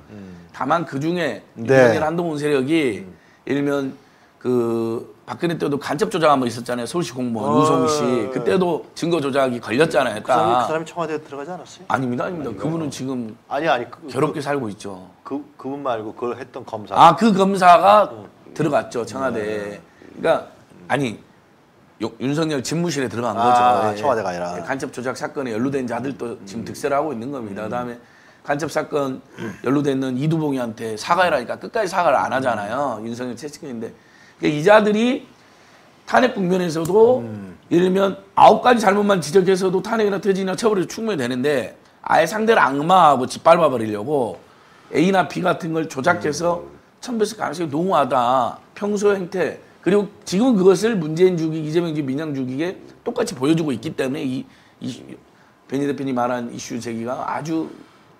다만 그 중에 네. 윤석열 한동훈 세력이 일면 그 박근혜 때도 간첩 조작 한 번 있었잖아요. 서울시 공무원 어, 유성희 씨 예. 그때도 증거 조작이 걸렸잖아요. 그 사람이, 딱. 그 사람이 청와대에 들어가지 않았어요? 아닙니다, 아닙니다. 그분은 지금 아니, 아니. 그, 괴롭게 살고 있죠. 그, 그분 말고 그걸 했던 검사. 아 그 검사가 들어갔죠 청와대에. 그러니까 아니 요- 윤석열 집무실에 들어간 아, 거죠. 예. 청와대가 아니라. 음. 예, 간첩 조작 사건에 연루된 자들도 지금 득세를 하고 있는 겁니다. 그다음에 간첩 사건 연루되는 이두봉이한테 사과해라니까 끝까지 사과를 안 하잖아요. 윤석열 채찍인데 그러니까 이 자들이 탄핵 국면에서도 음. 예를 들면 아홉 가지 잘못만 지적해서도 탄핵이나 퇴진이나 처벌이 충분히 되는데 아예 상대를 악마하고 짓밟아 버리려고 A나 B 같은 걸 조작해서 첨부했을 가능성이 농후하다. 평소 행태 그리고 지금 그것을 문재인 죽이기, 이재명 죽이기, 민영 죽이기에 똑같이 보여주고 있기 때문에 이, 이 베니 대표님 말한 이슈 제기가 아주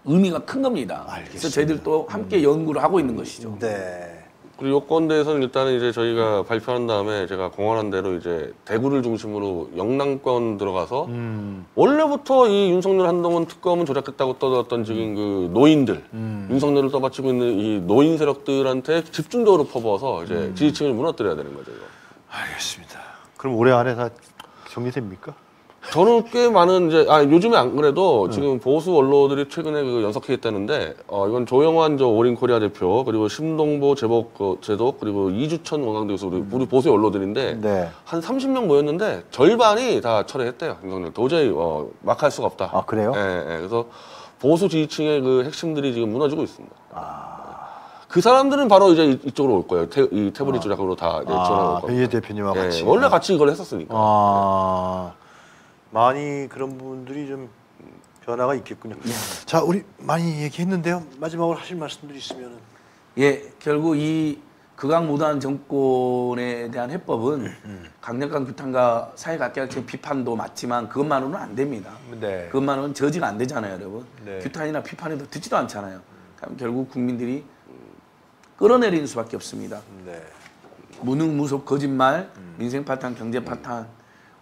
의미가 큰 겁니다. 그래서 저희들 또 함께 연구를 하고 있는 것이죠. 네. 그리고 요 건 대해서는 일단은 이제 저희가 발표한 다음에 제가 공언한 대로 이제 대구를 중심으로 영남권 들어가서 음. 원래부터 이 윤석열 한동훈 특검은 조작했다고 떠들었던 지금 그 노인들 음. 윤석열을 떠받치고 있는 이 노인 세력들한테 집중적으로 퍼부어서 이제 음. 지지층을 무너뜨려야 되는 거죠. 이거. 알겠습니다. 그럼 올해 안에 다 정리됩니까? 저는 꽤 많은 이제 아 요즘에 안 네. 그래도 지금 보수 언론들이 최근에 그 연석했다는데 어 이건 조영환 저 오린 코리아 대표 그리고 심동보 제복 그 제독 그리고 이주천 원광대에서 우리, 우리 보수 언론들인데 음. 네. 한 30명 모였는데 절반이 다 철회했대요. 윤석열 도저히 어, 막할 수가 없다. 아, 그래요? 예, 예. 그래서 보수 지지층의 그 핵심들이 지금 무너지고 있습니다. 아. 그 사람들은 바로 이제 이- 이쪽으로 올 거예요. 태, 이 태블릿 조작으로 다 이제 아, 올 겁니다. 변희재 대표님하고 예, 같이. 원래 같이 이걸 했었으니까. 아, 많이 그런 분들이 좀 변화가 있겠군요. 자, 우리 많이 얘기했는데요. 마지막으로 하실 말씀들이 있으면 예, 결국 이 극악무도한 정권에 대한 해법은 강력한 규탄과 사회각계학적 비판도 맞지만 그것만으로는 안 됩니다. 네. 그것만으로는 저지가 안 되잖아요, 여러분. 네. 규탄이나 비판에도 듣지도 않잖아요. 그럼 결국 국민들이 끌어내리는 수밖에 없습니다. 네. 무능 무속 거짓말, 민생 파탄, 경제 파탄,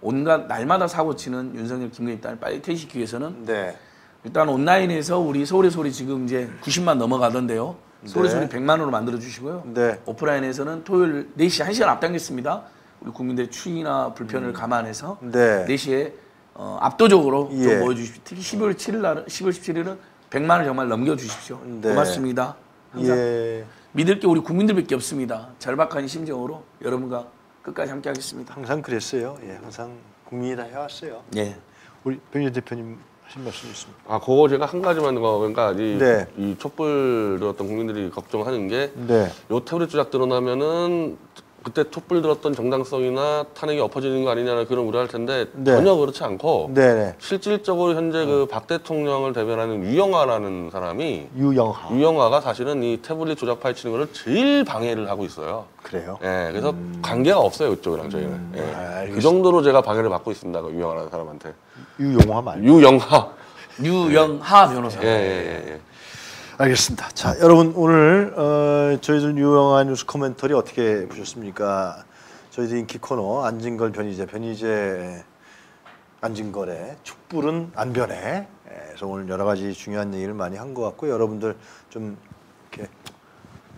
온갖 날마다 사고 치는 윤석열 김건희 딸을 빨리 퇴시키기 위해서는 네. 일단 온라인에서 우리 서울의 소리 지금 이제 90만 넘어가던데요. 서울의 네. 소리 100만 원으로 만들어 주시고요. 네. 오프라인에서는 토요일 4시 1시간 앞당겼습니다. 우리 국민들의 추위나 불편을 감안해서 음. 네. 4시에 어, 압도적으로 예. 좀 모여주십시오. 특히 12월 7일 날, 10월 17일은 100만 원 정말 넘겨주십시오. 네. 고맙습니다. 항상 예. 믿을 게 우리 국민들밖에 없습니다. 절박한 심정으로 여러분과 끝까지 함께 하겠습니다. 항상 그랬어요. 예, 항상 국민이 다 해왔어요. 예. 우리 변희재 대표님 하실 말씀 있습니다. 아, 그거 제가 한 가지만 더 그러니까 이, 네. 이 촛불 들었던 국민들이 걱정하는 게 네. 요 태블릿 조작 드러나면은 그때 촛불 들었던 정당성이나 탄핵이 엎어지는 거 아니냐는 그런 우려할 텐데 네. 전혀 그렇지 않고 네네. 실질적으로 현재 그 박 대통령을 대변하는 유영아라는 사람이 유영하. 유영아가 사실은 이 태블릿 조작 파헤치는 거를 제일 방해를 하고 있어요. 그래요. 예, 그래서 관계가 없어요 이쪽이랑 저희는. 예. 아, 알겠습니다. 그 정도로 제가 방해를 받고 있습니다. 그 유영아라는 사람한테. 유용화 말. 유영하. 유영하 변호사. 예, 예, 예. 예. 알겠습니다. 자, 여러분 오늘 어, 저희들 유용한 뉴스 코멘터리 어떻게 보셨습니까? 저희들 인기 코너 안진걸 변희재 변희재 안진걸의 촛불은 안 변해. 예, 그래서 오늘 여러 가지 중요한 얘기를 많이 한 것 같고 여러분들 좀 이렇게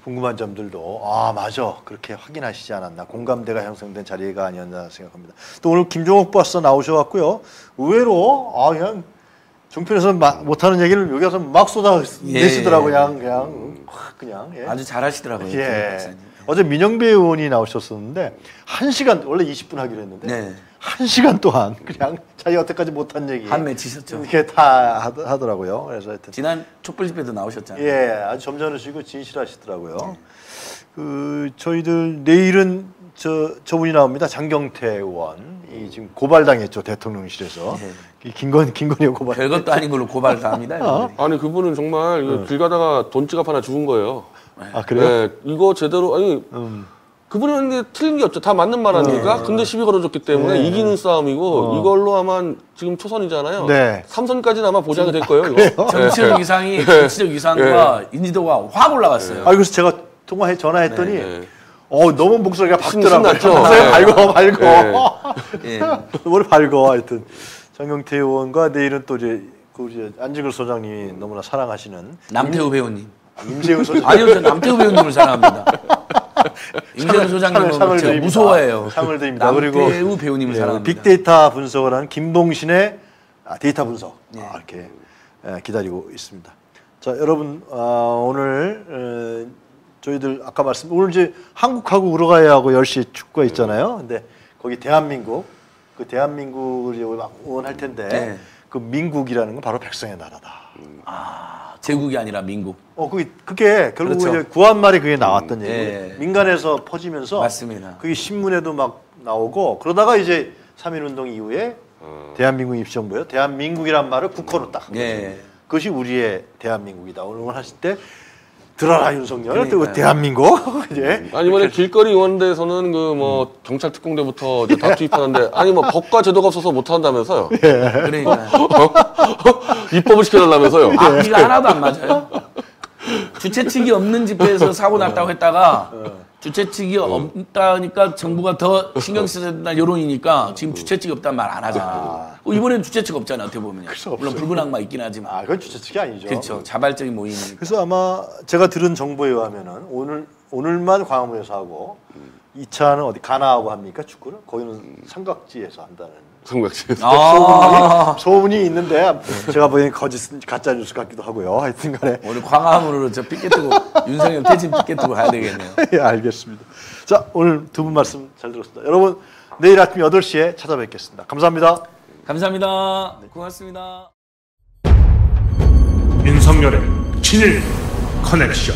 궁금한 점들도 아 맞아 그렇게 확인하시지 않았나 공감대가 형성된 자리가 아니었나 생각합니다. 또 오늘 김종옥 버스 나오셔갖고요 의외로 아 그냥 종편에서 마- 못하는 얘기를 여기 와서 막 쏟아 예, 내시더라고 예. 그냥 그냥 확 그냥 예. 아주 잘하시더라고요. 김 예. 박사님. 어제 민영배 의원이 나오셨었는데 한 시간 원래 20분 하기로 했는데 네. 한 시간 동안 그냥 자기 여태까지 못한 얘기 한 맺히셨죠. 이렇게 다 하더- 하더라고요. 그래서 하여튼 지난 촛불 집회도 나오셨잖아요. 예, 아주 점잖으시고 진실하시더라고요. 그 저희들 내일은 저 저분이 나옵니다. 장경태 의원. 이 지금 고발당했죠 대통령실에서. 이 김건 김건희 고발. 별것도 아닌 걸로 고발 당합니다. 여러분들이. 아니 그분은 정말 이거 길 가다가 돈 지갑 하나 죽은 거예요. 아 그래요? 네, 이거 제대로 아니 음. 그분이 하는 게 틀린 게 없죠. 다 맞는 말 아닙니까? 근데 시비 걸어줬기 때문에 네. 이기는 싸움이고 이걸로 아마 지금 초선이잖아요. 네. 삼선까지는 아마 보장이 될 거예요. 이거. 정치적 네. 위상이 정치적 위상과 인지도가 확 올라갔어요. 아 그래서 제가 통화해 전화했더니 네. 어 너무 목소리가 밝더라고요. 목소리 네. 밝어 밝어. 예. 너무 밝어 하여튼 장경태 의원과 내일은 또 이제 그 이제 안지글 소장님이 너무나 사랑하시는 남태우 배우님. 임재훈 소장. 아니요, 저 남태우 배우님을 사랑합니다. 임재훈 소장님은 상을 제가. 무서워해요. 상을 드립니다. 그리고 남태우 배우님을 예, 사랑합니다. 빅데이터 분석을 하는 김봉신의 아, 데이터 분석 네. 아, 이렇게 예, 기다리고 있습니다. 자 여러분 아, 오늘 에, 저희들 아까 말씀 오늘 이제 한국하고 우루과이 하고 10시 축구가 있잖아요. 근데 거기 대한민국 그 대한민국을 이제 막 응원할 텐데 네. 그 민국이라는 건 바로 백성의 나라다. 제국이 아니라 민국. 어 그게 그게 결국 그렇죠. 이제 구한말에 그게 나왔던 예. 얘기고 민간에서 퍼지면서 맞습니다. 그게 신문에도 막 나오고 그러다가 이제 3.1 운동 이후에 대한민국 입정부요 대한민국이란 말을 국호로 딱. 예. 그것이 우리의 대한민국이다. 응원하실 때 들어라 윤석열. 또 그러니까요. 대한민국. 이제 아니 뭐 길거리 의원대에서는 그 뭐 경찰 특공대부터 이제 다 투입하는데 아니 뭐 법과 제도가 없어서 못 한다면서요. 그러니까 입법을 시켜달라면서요. 앞뒤가 하나도 안 맞아요. 주최 측이 없는 집회에서 사고 났다고 했다가 주최 측이 없다니까 정부가 더 신경 써야 된다 여론이니까 지금 주최 측이 없다는 말 안 하잖아. 어, 이번엔 주최 측 없잖아 어떻게 보면. 물론 붉은 악마 있긴 하지만. 아 그건 주최 측이 아니죠. 그렇죠. 자발적인 모임이니까. 그래서 아마 제가 들은 정보에 의하면은 오늘 오늘만 광화문에서 하고 2차는 어디 가나하고 합니까 축구를? 거기는 삼각지에서 한다는 성백씨. 아, 소문이 있는데 제가 보기엔 거짓 가짜 뉴스 같기도 하고요. 하여튼간에 오늘 광화문으로 저 피켓 뜨고 윤석열 퇴진 피켓 뜨고 가야 되겠네요. 예, 알겠습니다. 자 오늘 두 분 말씀 잘 들었습니다. 여러분 내일 아침 8시에 찾아뵙겠습니다. 감사합니다. 감사합니다. 고맙습니다. 윤석열의 친일 커넥션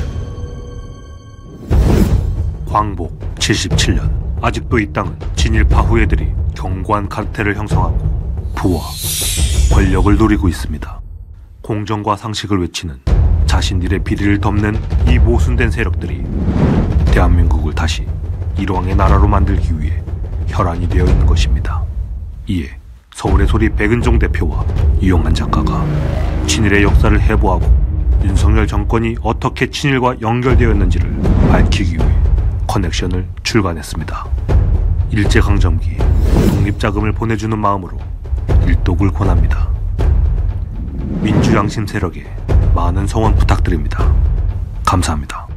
광복 77년 아직도 이 땅은 진일파 후예들이 견고한 카르텔을 형성하고 부와 권력을 노리고 있습니다. 공정과 상식을 외치는 자신들의 비리를 덮는 이 모순된 세력들이 대한민국을 다시 일왕의 나라로 만들기 위해 혈안이 되어 있는 것입니다. 이에 서울의 소리 백은종 대표와 이용한 작가가 친일의 역사를 해부하고 윤석열 정권이 어떻게 친일과 연결되었는지를 밝히기 위해 커넥션을 출간했습니다. 일제강점기 독립자금을 보내주는 마음으로 일독을 권합니다. 민주양심 세력에 많은 성원 부탁드립니다. 감사합니다.